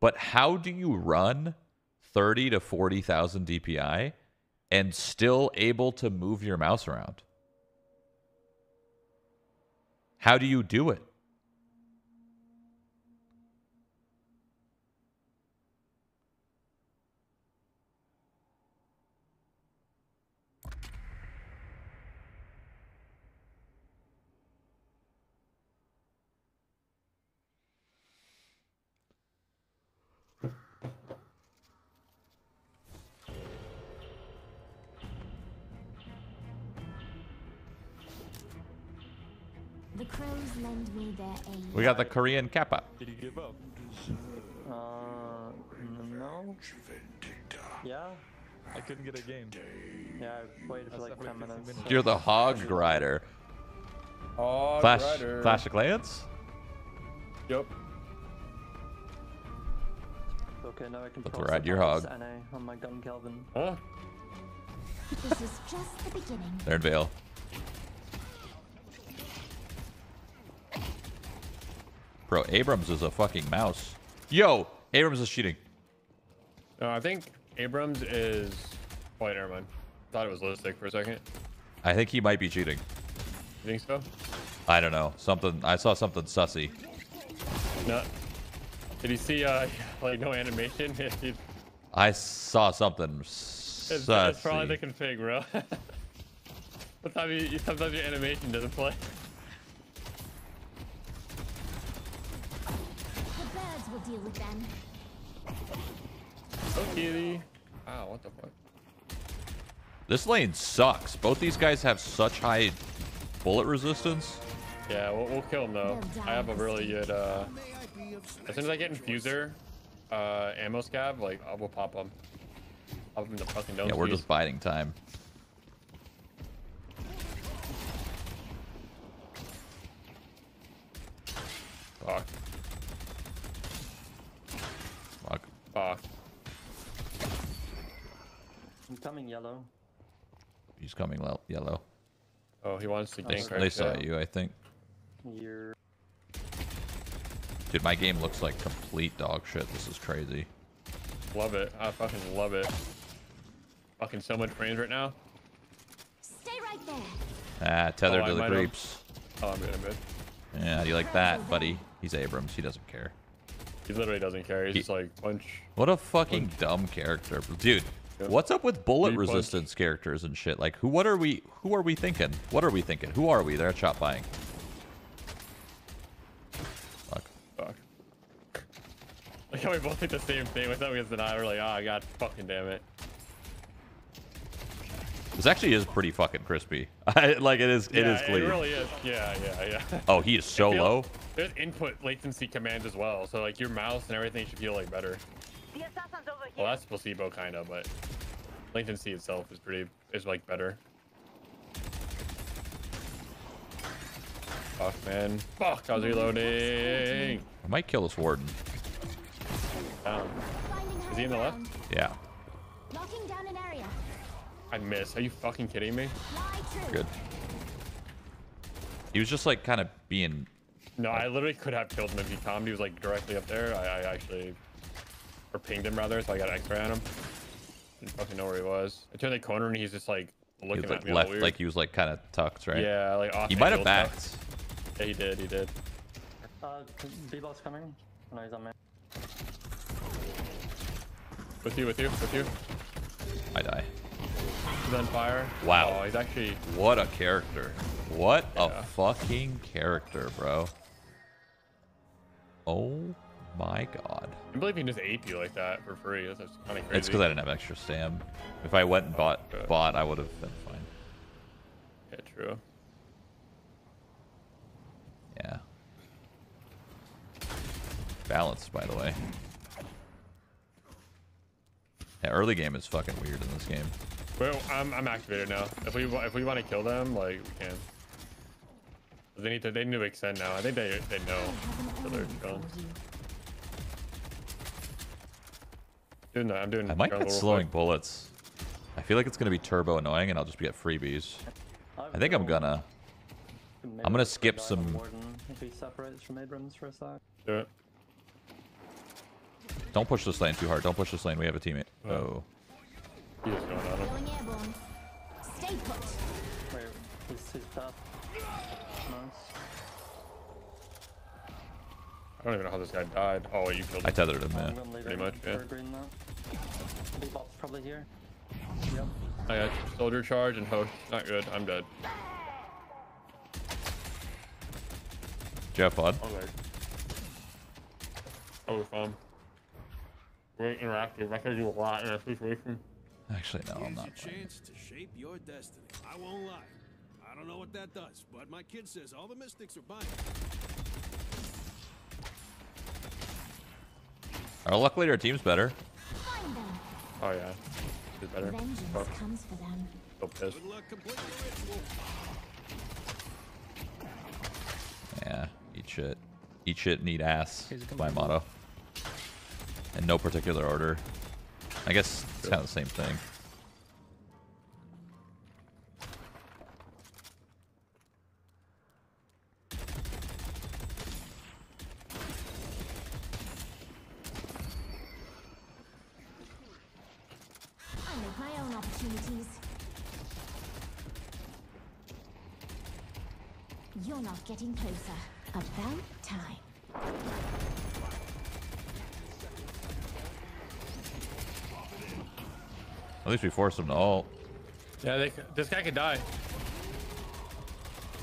Speaker 2: But how do you run 30 to 40,000 DPI and still able to move your mouse around? How do you do it? We got the Korean Kappa.
Speaker 11: Did you give up?
Speaker 12: Uh, no. Yeah.
Speaker 11: I couldn't get a game.
Speaker 12: Yeah, I waited for like 10 minutes.
Speaker 2: You're the Hog Rider.
Speaker 1: Oh,
Speaker 2: Clash,
Speaker 1: Rider.
Speaker 2: Clash of Clans?
Speaker 1: Yep.
Speaker 12: Okay, now I can
Speaker 2: Let's ride your hog.
Speaker 12: NA on my gun Kelvin.
Speaker 1: Huh?
Speaker 3: This is just the beginning.
Speaker 2: They're in Bro, Abrams is a fucking mouse. Yo, Abrams is cheating.
Speaker 1: No, I think Abrams is. Oh, wait, never mind. Thought it was Listic for a second.
Speaker 2: I think he might be cheating.
Speaker 1: You think so?
Speaker 2: I don't know. Something. I saw something sussy.
Speaker 1: No. Did you see, uh, <laughs> like, no animation? <laughs>
Speaker 2: I saw something
Speaker 1: it's, it's probably the config, bro. <laughs> sometimes, you, sometimes your animation doesn't play.
Speaker 3: The birds will deal with them.
Speaker 1: Oh, kitty. Wow, what the fuck?
Speaker 2: This lane sucks. Both these guys have such high bullet resistance.
Speaker 1: Yeah, we'll, we'll kill him though. I have a really good. Uh, as soon as I get infuser, uh, ammo scab, like I will pop them. Pop them in the fucking dome.
Speaker 2: Yeah, we're just biding time.
Speaker 1: Fuck.
Speaker 2: Fuck.
Speaker 1: Fuck.
Speaker 12: I'm coming yellow.
Speaker 2: He's coming yellow.
Speaker 1: Oh, he wants to
Speaker 2: They,
Speaker 1: gank
Speaker 2: they
Speaker 1: right
Speaker 2: saw
Speaker 1: there.
Speaker 2: you, I think.
Speaker 12: You're.
Speaker 2: Dude, my game looks like complete dog shit. This is crazy.
Speaker 1: Love it. I fucking love it. Fucking so much frames right now.
Speaker 3: Stay right there.
Speaker 2: Ah, tethered
Speaker 1: Oh, I
Speaker 2: to the
Speaker 1: might have-
Speaker 2: creeps.
Speaker 1: Oh, I'm good. I'm good.
Speaker 2: Yeah, how do you like that, buddy? He's Abrams. He doesn't care.
Speaker 1: He literally doesn't care. He's
Speaker 2: He-
Speaker 1: just like punch.
Speaker 2: What a fucking dumb character, dude. What's up with bullet
Speaker 1: Three punch.
Speaker 2: resistance characters and shit? Like, who? What are we? Who are we thinking? What are we thinking? Who are we? They're at shop buying. Fuck.
Speaker 1: Fuck. Like how <laughs> we both did the same thing. We thought we was denied. We're like, oh, god, fucking damn it.
Speaker 2: This actually is pretty fucking crispy. <laughs> Like it is. It
Speaker 1: yeah,
Speaker 2: is clean.
Speaker 1: It really is. Yeah, yeah, yeah. <laughs>
Speaker 2: Oh, he is so
Speaker 1: feels-
Speaker 2: low.
Speaker 1: There's input latency commands as well, so like your mouse and everything should feel like better.
Speaker 9: The assassin's over here.
Speaker 1: Well, that's placebo kind of, but latency itself is pretty is like better. Fuck, man. Fuck, I was reloading.
Speaker 2: I might kill this warden.
Speaker 1: Down.
Speaker 3: Finding
Speaker 1: Is he in the
Speaker 3: high
Speaker 1: left?
Speaker 3: ground.
Speaker 2: Yeah,
Speaker 1: I missed. Are you fucking kidding me?
Speaker 2: Good. He was just like kind of being.
Speaker 1: No, I literally could have killed him if he calmed. He was like directly up there. I, I actually, or pinged him rather, so I got X-ray on him. Didn't fucking know where he was. I turned the corner and he's just like
Speaker 2: He
Speaker 1: looking
Speaker 2: was
Speaker 1: at me all
Speaker 2: left,
Speaker 1: weird.
Speaker 2: like he was like kind of tucked, right?
Speaker 1: Yeah, like off.
Speaker 2: He might have
Speaker 1: angle
Speaker 2: backed.
Speaker 1: stuff. Yeah, he did. He did.
Speaker 12: Uh, B-boss coming. No, he's on me.
Speaker 1: With you, with you, with you.
Speaker 2: I die.
Speaker 1: He's on fire.
Speaker 2: Wow.
Speaker 1: Oh, he's actually.
Speaker 2: What a character. What
Speaker 1: Yeah.
Speaker 2: a fucking character, bro. Oh my god.
Speaker 1: I can't believe he can just ape you like that for free. That's kind of crazy.
Speaker 2: It's because I didn't have extra stam. If I went and bought
Speaker 1: Okay.
Speaker 2: bought, I would have been fine.
Speaker 1: Yeah, true.
Speaker 2: Yeah. Balanced, by the way. Yeah, early game is fucking weird in this game.
Speaker 1: Well, I'm, I'm activated now. If we if we want to kill them, like we can. They need to they need to extend now. I think they they know. So they're chilling. Doing that. I'm doing.
Speaker 2: I might get slowing
Speaker 1: quick.
Speaker 2: bullets. I feel like it's gonna be turbo annoying, and I'll just get freebies. I think I'm gonna. I'm gonna skip some.
Speaker 12: If he separates from Abrams for a sec.
Speaker 1: Do it.
Speaker 2: Don't push this lane too hard. Don't push this lane. We have a teammate.
Speaker 1: Oh. He is going.
Speaker 3: Going airborne. Stay put. Wait, is his path? Nice.
Speaker 1: I don't even know how this guy died. Oh, you killed him.
Speaker 2: I tethered him, man.
Speaker 1: Pretty much, yeah.
Speaker 12: Probably here. Yep.
Speaker 1: I got soldier charge and host. Not good. I'm dead.
Speaker 2: Jeff,
Speaker 1: on. Oh, there. Very interactive. I can do a lot in a situation.
Speaker 2: Actually, no, I'm not.
Speaker 4: your chance to shape your destiny. I won't lie. I don't know what that does, but my kid says all the mystics are buying.
Speaker 2: Oh, luckily, our team's better.
Speaker 1: Oh yeah. Is better.
Speaker 3: Vengeance
Speaker 1: Fuck.
Speaker 3: comes for them.
Speaker 1: Oh, so pissed.
Speaker 4: Good luck completing the ritual.
Speaker 2: Yeah, eat shit. Eat shit and eat ass.
Speaker 5: Here's
Speaker 2: my
Speaker 5: complete-
Speaker 2: motto. In no particular order. I guess it's kind of the same thing.
Speaker 3: I make my own opportunities. You're not getting closer. About time.
Speaker 2: At least we forced him to ult.
Speaker 1: Yeah, they, this guy could die.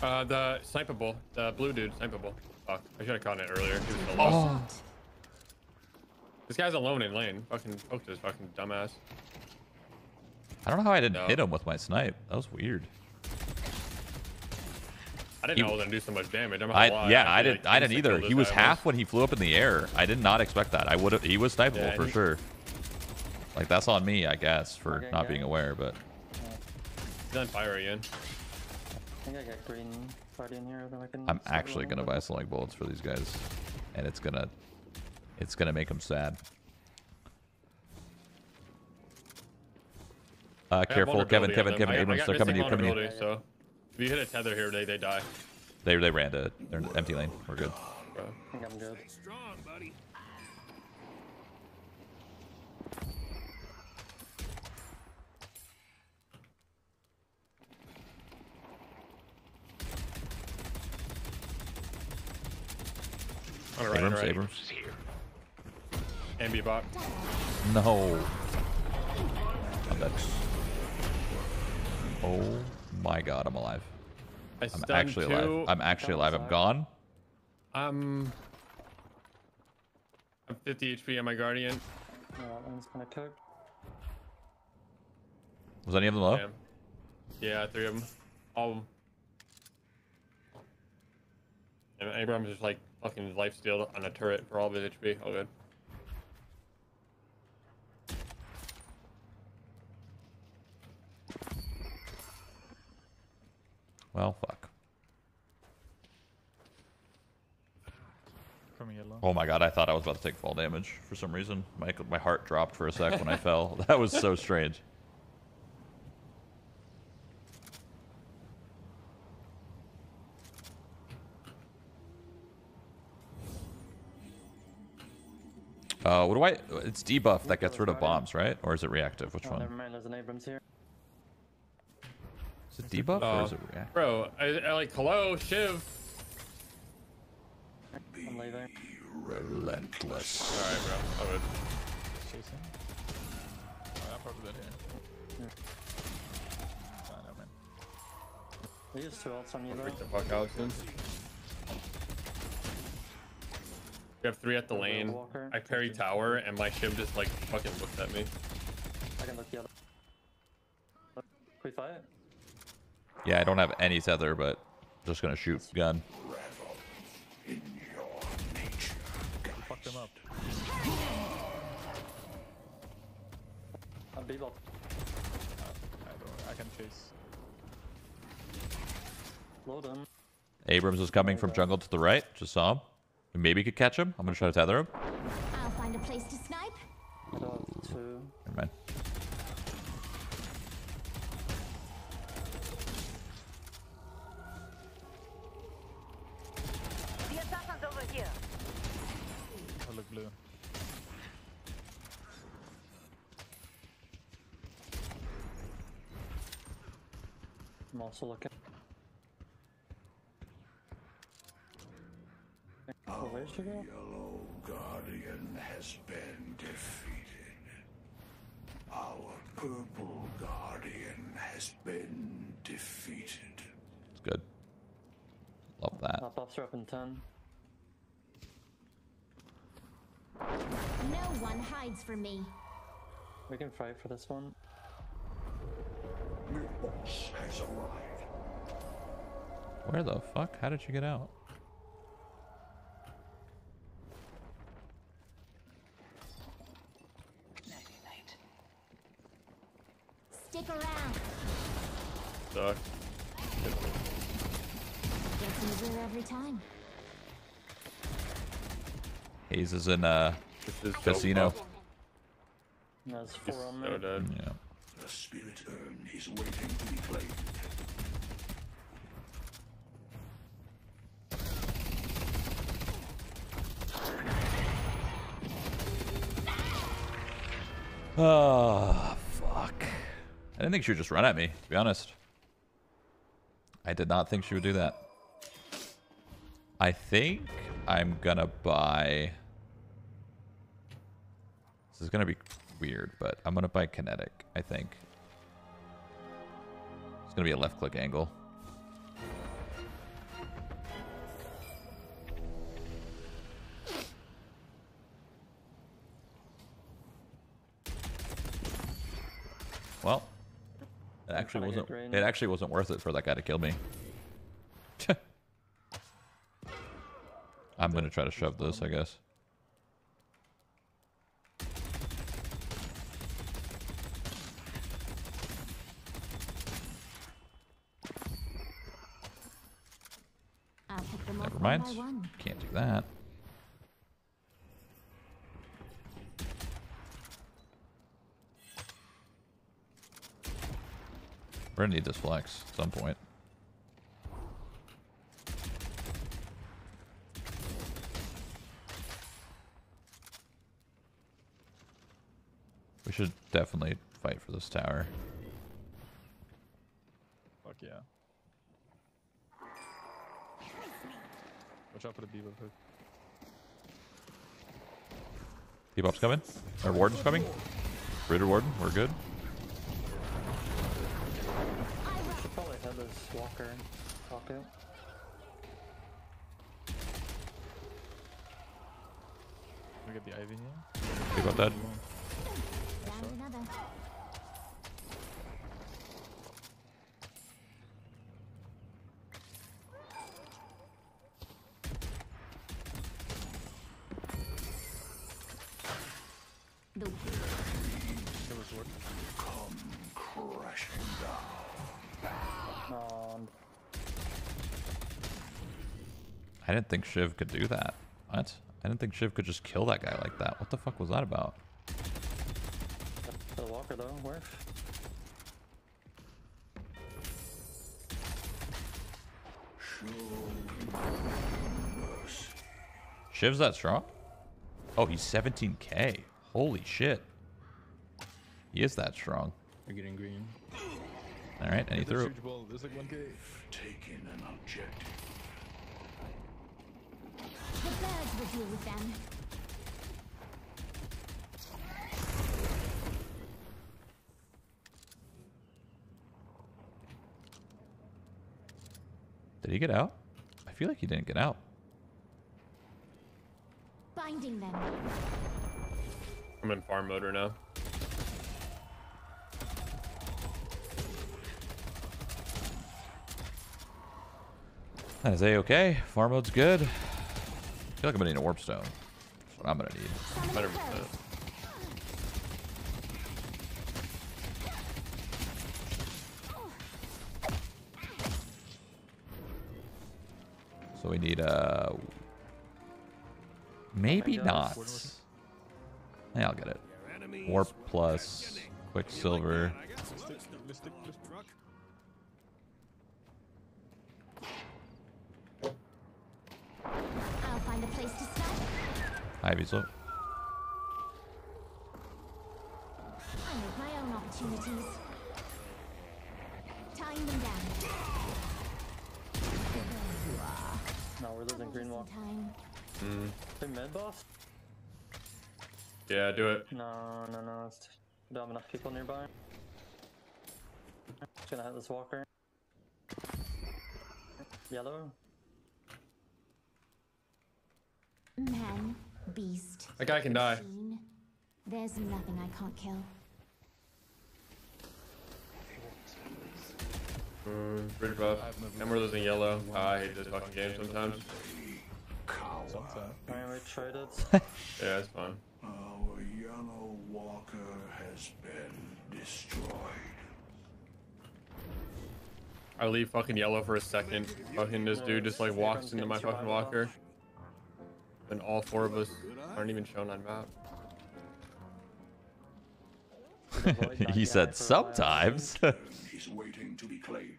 Speaker 1: Uh, the snipeable, the blue dude, snipeable. Fuck, I should have caught it earlier. He was so.
Speaker 2: Oh.
Speaker 1: This guy's alone in lane. Fucking poked his fucking dumbass.
Speaker 2: I don't know how I didn't
Speaker 1: No.
Speaker 2: hit him with my snipe. That was weird.
Speaker 1: I didn't
Speaker 2: He-
Speaker 1: know it was gonna do so much damage. I'm not
Speaker 2: I
Speaker 1: lie.
Speaker 2: yeah, I
Speaker 1: feel
Speaker 2: didn't
Speaker 1: like
Speaker 2: I didn't either. He was
Speaker 1: guy
Speaker 2: half when he flew up in the air. I did not expect that. I would have he was snipeable
Speaker 1: Yeah,
Speaker 2: for
Speaker 1: he-
Speaker 2: sure. Like that's on me, I guess, for
Speaker 12: Okay,
Speaker 2: not being
Speaker 12: guys.
Speaker 2: aware, but
Speaker 1: He's on fire again.
Speaker 12: I think I got green guardian here that I can.
Speaker 2: I'm actually gonna
Speaker 12: with.
Speaker 2: buy select bullets for these guys, and it's gonna, it's gonna make them sad. Uh, careful,
Speaker 1: Kelvin,
Speaker 2: Kelvin,
Speaker 1: them.
Speaker 2: Kelvin,
Speaker 1: I got- I
Speaker 2: Abrams, they're coming to you,
Speaker 1: missing
Speaker 2: coming to you.
Speaker 1: So if you hit a tether here, they they die.
Speaker 2: They they ran to they're empty lane. We're good.
Speaker 12: I think I'm good.
Speaker 4: Strong, buddy.
Speaker 1: On the right,
Speaker 2: Abrams,
Speaker 1: right.
Speaker 2: Abrams.
Speaker 1: And Bebop.
Speaker 2: No. I'm dead. Oh my god, I'm alive.
Speaker 1: I
Speaker 2: I'm
Speaker 1: stunned
Speaker 2: actually alive. I'm actually alive. I'm gone.
Speaker 1: I'm. I'm 50 HP on my guardian.
Speaker 12: Yeah, that one's gonna cook.
Speaker 2: Was any of them low?
Speaker 1: Damn. Yeah, three of them. All of them. And Abrams just like fucking life steal on a turret for all of his HP. All good.
Speaker 2: Well, fuck. Oh my god, I thought I was about to take fall damage for some reason. My my heart dropped for a sec when I <laughs> fell. That was so strange. Uh, what do I? It's debuff that gets rid of bombs, right? Or is it reactive? Which
Speaker 12: Oh,
Speaker 2: one?
Speaker 12: never mind. There's an Abrams here.
Speaker 2: Is it debuff or
Speaker 1: Uh,
Speaker 2: is it reactive?
Speaker 1: Bro, I, I like hello Shiv.
Speaker 12: I'm leaving.
Speaker 2: Relentless.
Speaker 1: All right, bro. All good.
Speaker 11: Chasing. Oh, I'm probably dead here. I know, man.
Speaker 12: We used two ults on you
Speaker 1: Freak the fuck out soon. We have three at the
Speaker 12: Go, go,
Speaker 1: lane.
Speaker 12: Walker.
Speaker 1: I parry tower, and my Shiv just like fucking looked at me.
Speaker 12: I can look the other. Can we fight?
Speaker 2: Yeah, I don't have any tether, but just gonna shoot gun.
Speaker 11: Fuck them up.
Speaker 12: I'm Bebop.
Speaker 11: I. I can chase.
Speaker 12: Load him.
Speaker 2: Abrams is coming from jungle to the right. Just saw him. We maybe could catch him. I'm gonna try to tether him.
Speaker 3: I'll find a place to snipe.
Speaker 12: I don't have two.
Speaker 2: Never mind.
Speaker 9: The assassin's over here.
Speaker 11: I look blue.
Speaker 12: I'm also looking. Over where'd you go?
Speaker 8: Yellow Guardian has been defeated. Our Purple Guardian has been defeated.
Speaker 2: It's good. Love that.
Speaker 12: Our buffs are up in 10.
Speaker 3: No one hides from me.
Speaker 12: We can fight for this one.
Speaker 8: The boss has arrived.
Speaker 2: Where the fuck? How did you get out?
Speaker 3: Stick around.
Speaker 1: Suck.
Speaker 3: Gets easier every time.
Speaker 2: Haze is in uh
Speaker 1: This is
Speaker 2: casino.
Speaker 1: fun.
Speaker 12: There's
Speaker 1: He's
Speaker 12: four on me.
Speaker 1: so dead.
Speaker 2: Yeah.
Speaker 8: The spirit urn is waiting to be claimed.
Speaker 2: Oh, fuck. I didn't think she would just run at me, to be honest. I did not think she would do that. I think I'm gonna buy... This is gonna be weird, but I'm gonna buy Kinetic, I think. It's gonna be a left click angle. Well, it actually wasn't. It actually wasn't worth it for that guy to kill me. <laughs> I'm gonna try to shove this, I guess.
Speaker 3: I'll pick them off
Speaker 2: Never
Speaker 3: one
Speaker 2: mind. Can't do that. We're gonna need this flex at some point. We should definitely fight for this tower.
Speaker 11: Fuck yeah. Watch out for the beaver hook.
Speaker 2: Bebop's coming. Our warden's coming. Raider warden, we're good.
Speaker 12: We should probably have this walker pocket.
Speaker 11: We get the ivy here.
Speaker 2: Bebop dead.
Speaker 3: Down another. The
Speaker 11: Kill his ward.
Speaker 8: Come crashing down.
Speaker 12: Um,
Speaker 2: I didn't think Shiv could do that. What? I didn't think Shiv could just kill that guy like that. What the fuck was that about?
Speaker 12: the walker though, where?
Speaker 8: Mercy.
Speaker 2: Shiv's that strong? Oh, he's 17k. Holy shit. He is that strong.
Speaker 11: We're getting green.
Speaker 2: All right, and he threw.
Speaker 11: huge ball. There's like 1k.
Speaker 8: Taking an objective.
Speaker 3: The birds will deal with them.
Speaker 2: Did he get out? I feel like he didn't get out.
Speaker 3: Binding them.
Speaker 1: I'm in farm mode right now.
Speaker 2: That is a-okay. Farm mode's good. I feel like I'm gonna need a warp stone. That's what I'm gonna need.
Speaker 3: Summoning
Speaker 1: 100%.
Speaker 2: So we need uh maybe not.
Speaker 11: Warden
Speaker 2: Yeah, I'll get it. Warp plus
Speaker 4: catch your.
Speaker 2: Quicksilver.
Speaker 4: You like that? I got some system.
Speaker 11: Mystic, mystic.
Speaker 4: Truck.
Speaker 3: I'll find a place to stop.
Speaker 2: Ivy's low.
Speaker 3: I make my own opportunities. Tying them down. There you are.
Speaker 12: No, we're losing green
Speaker 3: Double
Speaker 12: walk.
Speaker 3: just in time.
Speaker 1: Mm.
Speaker 12: The mid boss?
Speaker 1: Yeah, do it.
Speaker 12: No, no, no. It's we don't have enough people nearby. Just gonna hit this walker. Yellow.
Speaker 3: Man, beast.
Speaker 1: That guy can die.
Speaker 3: There's nothing I can't kill.
Speaker 1: Mm, bridge buff. And we're losing yellow. Ah, I hate this fucking game sometimes.
Speaker 12: Alright, we traded. <laughs>
Speaker 1: Yeah, it's fun.
Speaker 8: Our yellow walker has been destroyed.
Speaker 1: I leave fucking yellow for a second. Fucking this dude just like walks into my fucking walker. And all four of us aren't even shown on map. <laughs>
Speaker 2: he said sometimes.
Speaker 8: He's waiting to be claimed.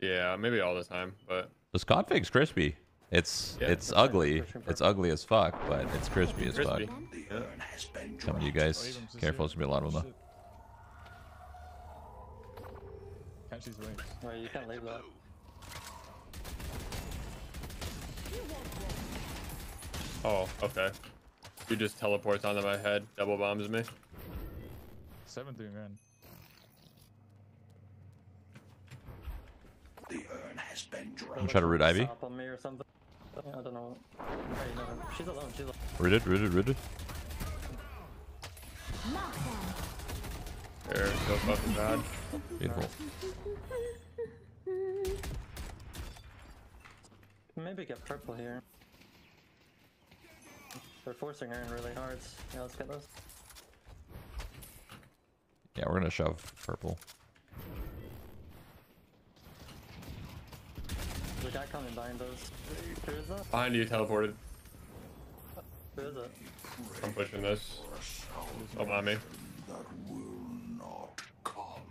Speaker 1: Yeah, maybe all the time, but
Speaker 2: this config's crispy. It's
Speaker 1: Yeah.
Speaker 2: it's ugly. It's ugly as fuck, but it's crispy as fuck.
Speaker 1: crispy. Yeah.
Speaker 2: Coming to you guys. Careful, there's gonna be a lot of them though.
Speaker 11: Catch these wings.
Speaker 12: Wait, you can't leave that.
Speaker 1: Oh, okay. He just teleports onto my head, double bombs me.
Speaker 11: 7 3 man.
Speaker 8: The urn has been
Speaker 2: I'm
Speaker 8: dropped.
Speaker 2: trying to root Ivy.
Speaker 12: On me or something. I don't know. Hey, no, she's alone. She's alone.
Speaker 2: Rooted, rooted, rooted.
Speaker 3: Knock
Speaker 1: so fucking bad.
Speaker 2: Beautiful.
Speaker 12: Maybe get purple here. They're forcing her in really hard. Yeah, let's get those.
Speaker 2: Yeah, we're gonna shove purple.
Speaker 12: There's a guy coming behind us. Who is that?
Speaker 1: Behind you, teleported.
Speaker 12: Who is it?
Speaker 1: I'm pushing this. Oh, not mind me.
Speaker 8: That will not come.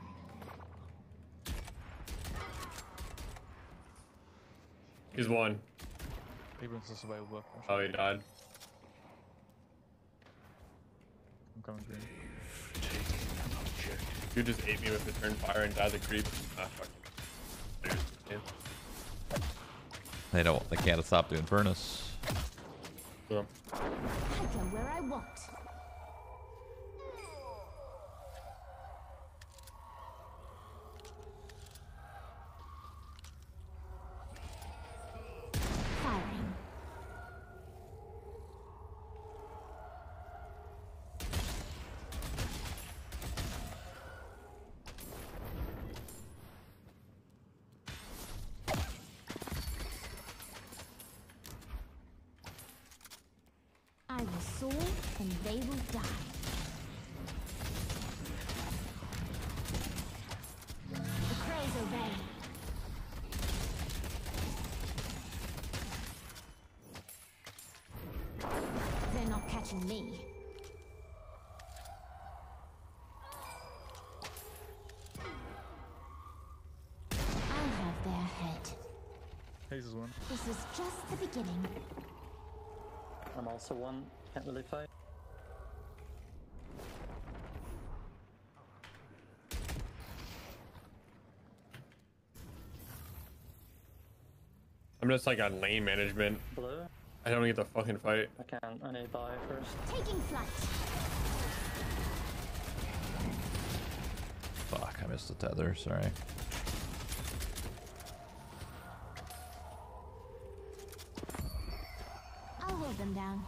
Speaker 1: He's one.
Speaker 11: Abrams is survival buff.
Speaker 1: Oh, he died.
Speaker 11: I'm coming green.
Speaker 1: You just ate me with return fire and died the creep. Ah, fuck.
Speaker 2: They don't. They can't stop doing furnace.
Speaker 1: Yeah.
Speaker 3: I go where I want. This is just the beginning.
Speaker 12: I'm also one. Can't really fight.
Speaker 1: I'm just like on lane management.
Speaker 12: Blue?
Speaker 1: I don't get the fucking fight.
Speaker 12: I can't. I need to die first.
Speaker 3: Taking flight.
Speaker 2: Fuck, I missed the tether. Sorry.
Speaker 3: I'll hold them down.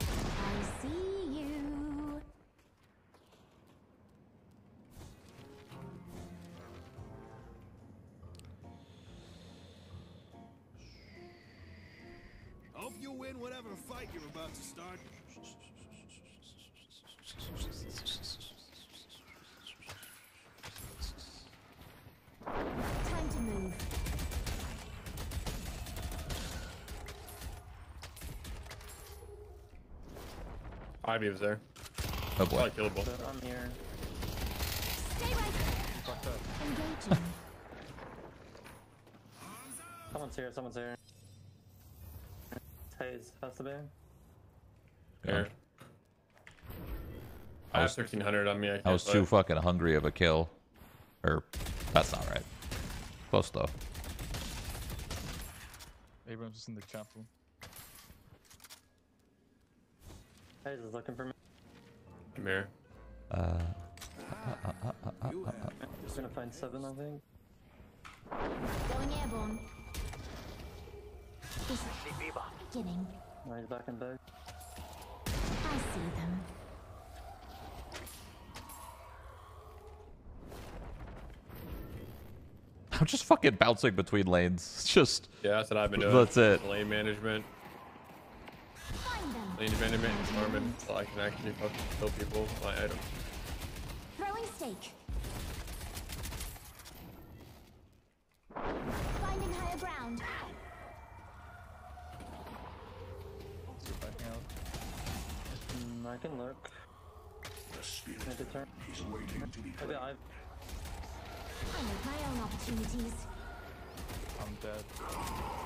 Speaker 3: I see you.
Speaker 4: Hope you win whatever fight you're about to start.
Speaker 3: Time to move.
Speaker 1: Ivy was there.
Speaker 2: Oh boy.
Speaker 1: Probably killable.
Speaker 12: But I'm here.
Speaker 3: Stay right.
Speaker 11: Fucked up.
Speaker 3: Engaging. <laughs>
Speaker 12: Someone's here. Someone's here. Haze has to be.
Speaker 1: Here. I have 1300 on me. I, can't
Speaker 2: I was
Speaker 1: fight.
Speaker 2: too fucking hungry of a kill. Or, that's not right. Close though.
Speaker 11: Abrams is in the chapel.
Speaker 12: Haze is looking for me.
Speaker 1: Come here.
Speaker 2: Uh,
Speaker 12: Just gonna find seven, I think.
Speaker 3: Going airborne. This is beginning.
Speaker 12: No, he's back in bed.
Speaker 3: I see them.
Speaker 2: I'm just fucking bouncing between lanes. It's <laughs> just
Speaker 1: Yeah, that's what I've been doing.
Speaker 2: That's it.
Speaker 1: Lane management.
Speaker 3: Find them.
Speaker 1: Lane management so I can actually fucking kill people with my items.
Speaker 3: Throwing stake. Finding higher ground.
Speaker 11: Still backing out.
Speaker 12: Mm, I can look.
Speaker 8: The spirit
Speaker 12: urn.
Speaker 8: is waiting to be
Speaker 12: Maybe I.
Speaker 3: I make my own opportunities.
Speaker 11: I'm dead.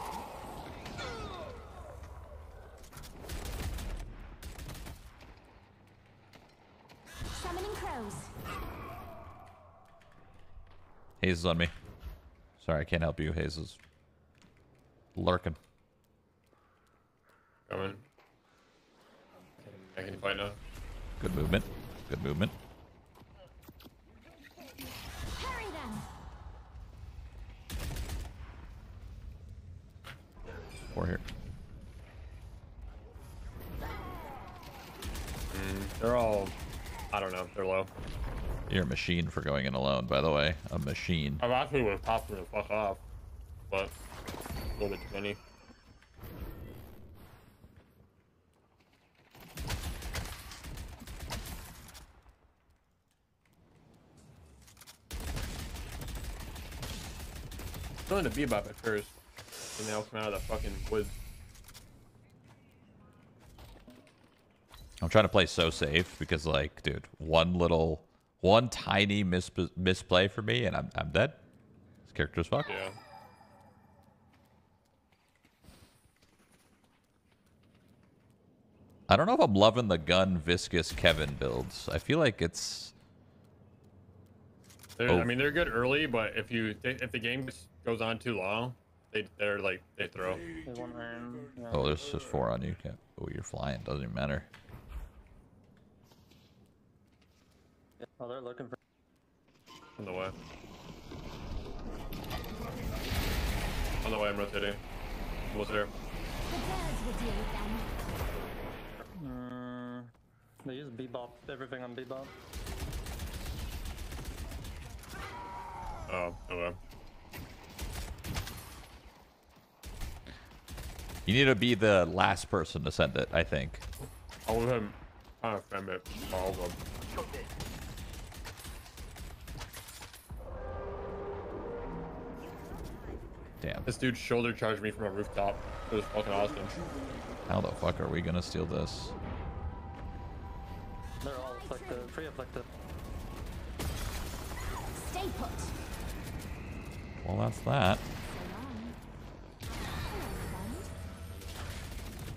Speaker 3: Summoning crows.
Speaker 2: Is on me. Sorry, I can't help you. Haze is lurking.
Speaker 1: Coming. I can fight now.
Speaker 2: Good movement. Good movement.
Speaker 3: Parry them.
Speaker 2: Four here.
Speaker 1: Mm, they're all, I don't know, they're low.
Speaker 2: You're a machine for going in alone, by the way. A machine.
Speaker 1: I'm actually popped them the fuck off, but a little bit too many. Feeling the bebop at first, and now come out of the fucking woods.
Speaker 2: I'm trying to play so safe because, like, dude, one little, one tiny mis- misplay for me, and I'm I'm dead. This character's fucked.
Speaker 1: Yeah.
Speaker 2: I don't know if I'm loving the gun Viscous Kelvin builds. I feel like it's
Speaker 1: They're,
Speaker 2: Oh.
Speaker 1: I mean, they're good early, but if you if the game just goes on too long, they they're like they throw.
Speaker 12: They want iron. Yeah.
Speaker 2: oh, there's just four on you. Can't, oh, you're flying. Doesn't even matter.
Speaker 12: Oh, they're looking for.
Speaker 1: On the way. On the way, I'm rotating. Almost there.
Speaker 3: The birds will deal with them.
Speaker 12: Mm, they use bebop. Everything on bebop.
Speaker 1: Oh, okay.
Speaker 2: You need to be the last person to send it. I think.
Speaker 1: All of them kind of fem it. All of them.
Speaker 2: Damn.
Speaker 1: This dude shoulder charged me from a rooftop. It was fucking awesome.
Speaker 2: How the fuck are we gonna steal this?
Speaker 12: They're all afflicted. Free afflicted.
Speaker 3: Stay put.
Speaker 2: Well, that's that.
Speaker 3: So long. Hello, friend.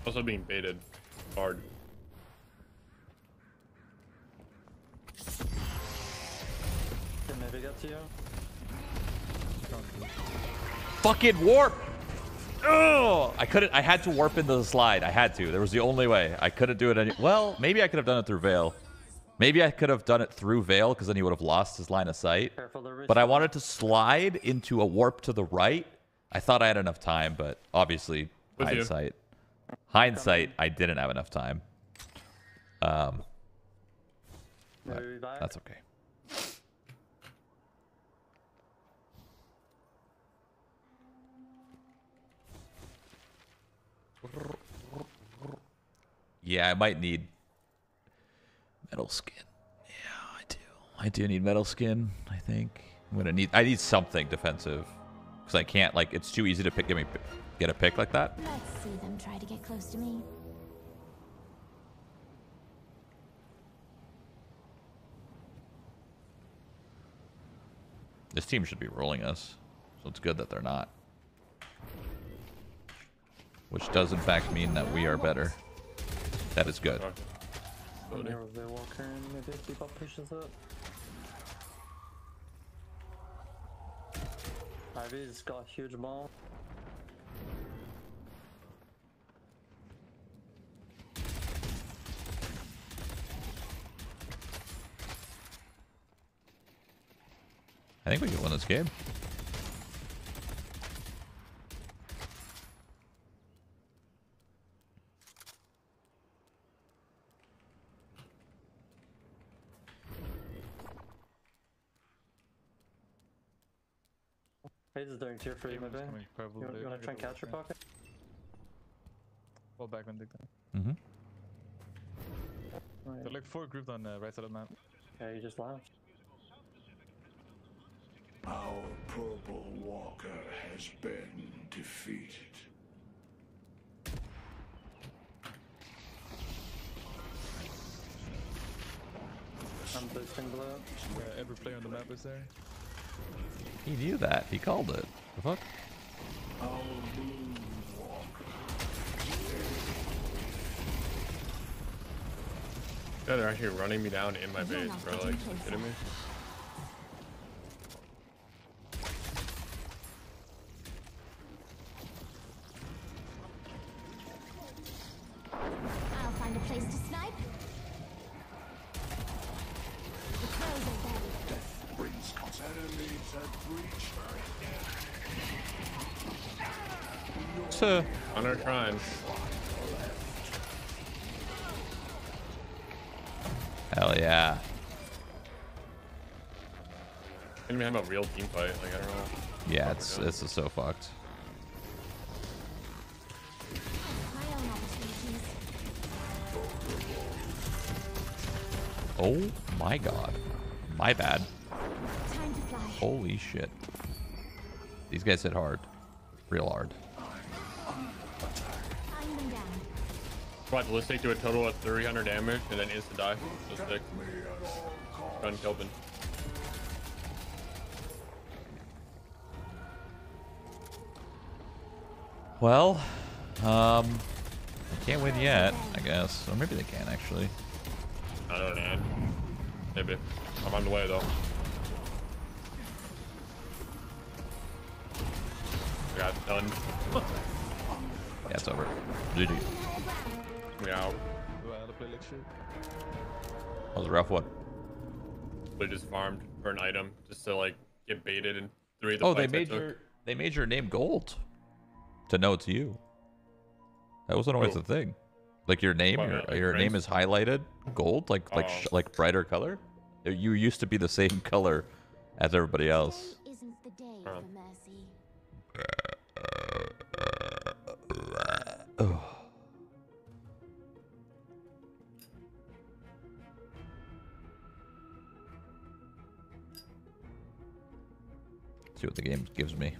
Speaker 1: Also being baited hard.
Speaker 12: Can maybe get to you.
Speaker 2: Fucking warp! Oh, I couldn't. I had to warp into the slide. I had to. There was the only way. I couldn't do it any. Well, maybe I could have done it through Veil. Maybe I could have done it through Veil because then he would have lost his line of sight. But I wanted to slide into a warp to the right. I thought I had enough time, but obviously
Speaker 1: With you.
Speaker 2: hindsight. Hindsight, I didn't have enough time. Um, but
Speaker 12: Maybe back.
Speaker 2: that's okay. Yeah, I might need metal skin. Yeah, I do. I do need metal skin. I think I'm gonna need. I need something defensive because I can't. Like, it's too easy to pick. Get me get a pick like that.
Speaker 3: Let's see them try to get close to me.
Speaker 2: This team should be rolling us, so it's good that they're not. Which does in fact mean that we are better. That is good.
Speaker 12: Ivy's got a huge ball.
Speaker 2: I think we can win this game.
Speaker 12: Haze is doing tier free,
Speaker 11: Gamer's
Speaker 12: maybe.
Speaker 11: coming purple,
Speaker 12: You,
Speaker 11: dude.
Speaker 12: you wanna try and catch your pocket?
Speaker 11: Fall back when dig that.
Speaker 2: Mm-hmm.
Speaker 12: Right.
Speaker 11: There are like four groups on the right side of the map.
Speaker 12: Yeah, you just laughed.
Speaker 8: Our purple walker has been defeated.
Speaker 12: I'm boosting blue.
Speaker 11: Yeah, every player on the map is there.
Speaker 2: He knew that. He called it. The fuck?
Speaker 8: Our blue walker.
Speaker 1: Yeah, they're actually running me down in my base, bro.
Speaker 3: getting
Speaker 1: Like,
Speaker 3: closer.
Speaker 1: kidding me?
Speaker 8: Brings consequences. Enemies have breached.
Speaker 2: So,
Speaker 1: On our shrine.
Speaker 2: hell yeah.
Speaker 1: Didn't even have a real team fight. Like, I don't know.
Speaker 2: Yeah, it's this is so fucked.
Speaker 3: My own opportunities.
Speaker 2: Oh my god. My bad.
Speaker 3: To.
Speaker 2: Holy shit. These guys hit hard. Real hard.
Speaker 3: Eyeing them down.
Speaker 1: What, Ballistic do a total of 300 damage and then instant die. So sick. Run Kelvin.
Speaker 2: Well, um, they can't win yet, I guess. Or maybe they can, actually.
Speaker 1: I don't know. Maybe. I'm on the way though. Done.
Speaker 2: Yeah, it's over. GG.
Speaker 1: Meow.
Speaker 11: Do I to play like shit?
Speaker 2: That was a rough one.
Speaker 1: They just farmed for an item just to like get baited in three of the
Speaker 2: Oh, they made your they made your name gold to know it's you. That wasn't always
Speaker 1: Oh.
Speaker 2: the thing. Like your name,
Speaker 1: What,
Speaker 2: your,
Speaker 1: like
Speaker 2: your name is highlighted gold, like like sh-
Speaker 1: Oh.
Speaker 2: like brighter color. You used to be the same <laughs> color as everybody else.
Speaker 1: Oh.
Speaker 2: See what the game gives me.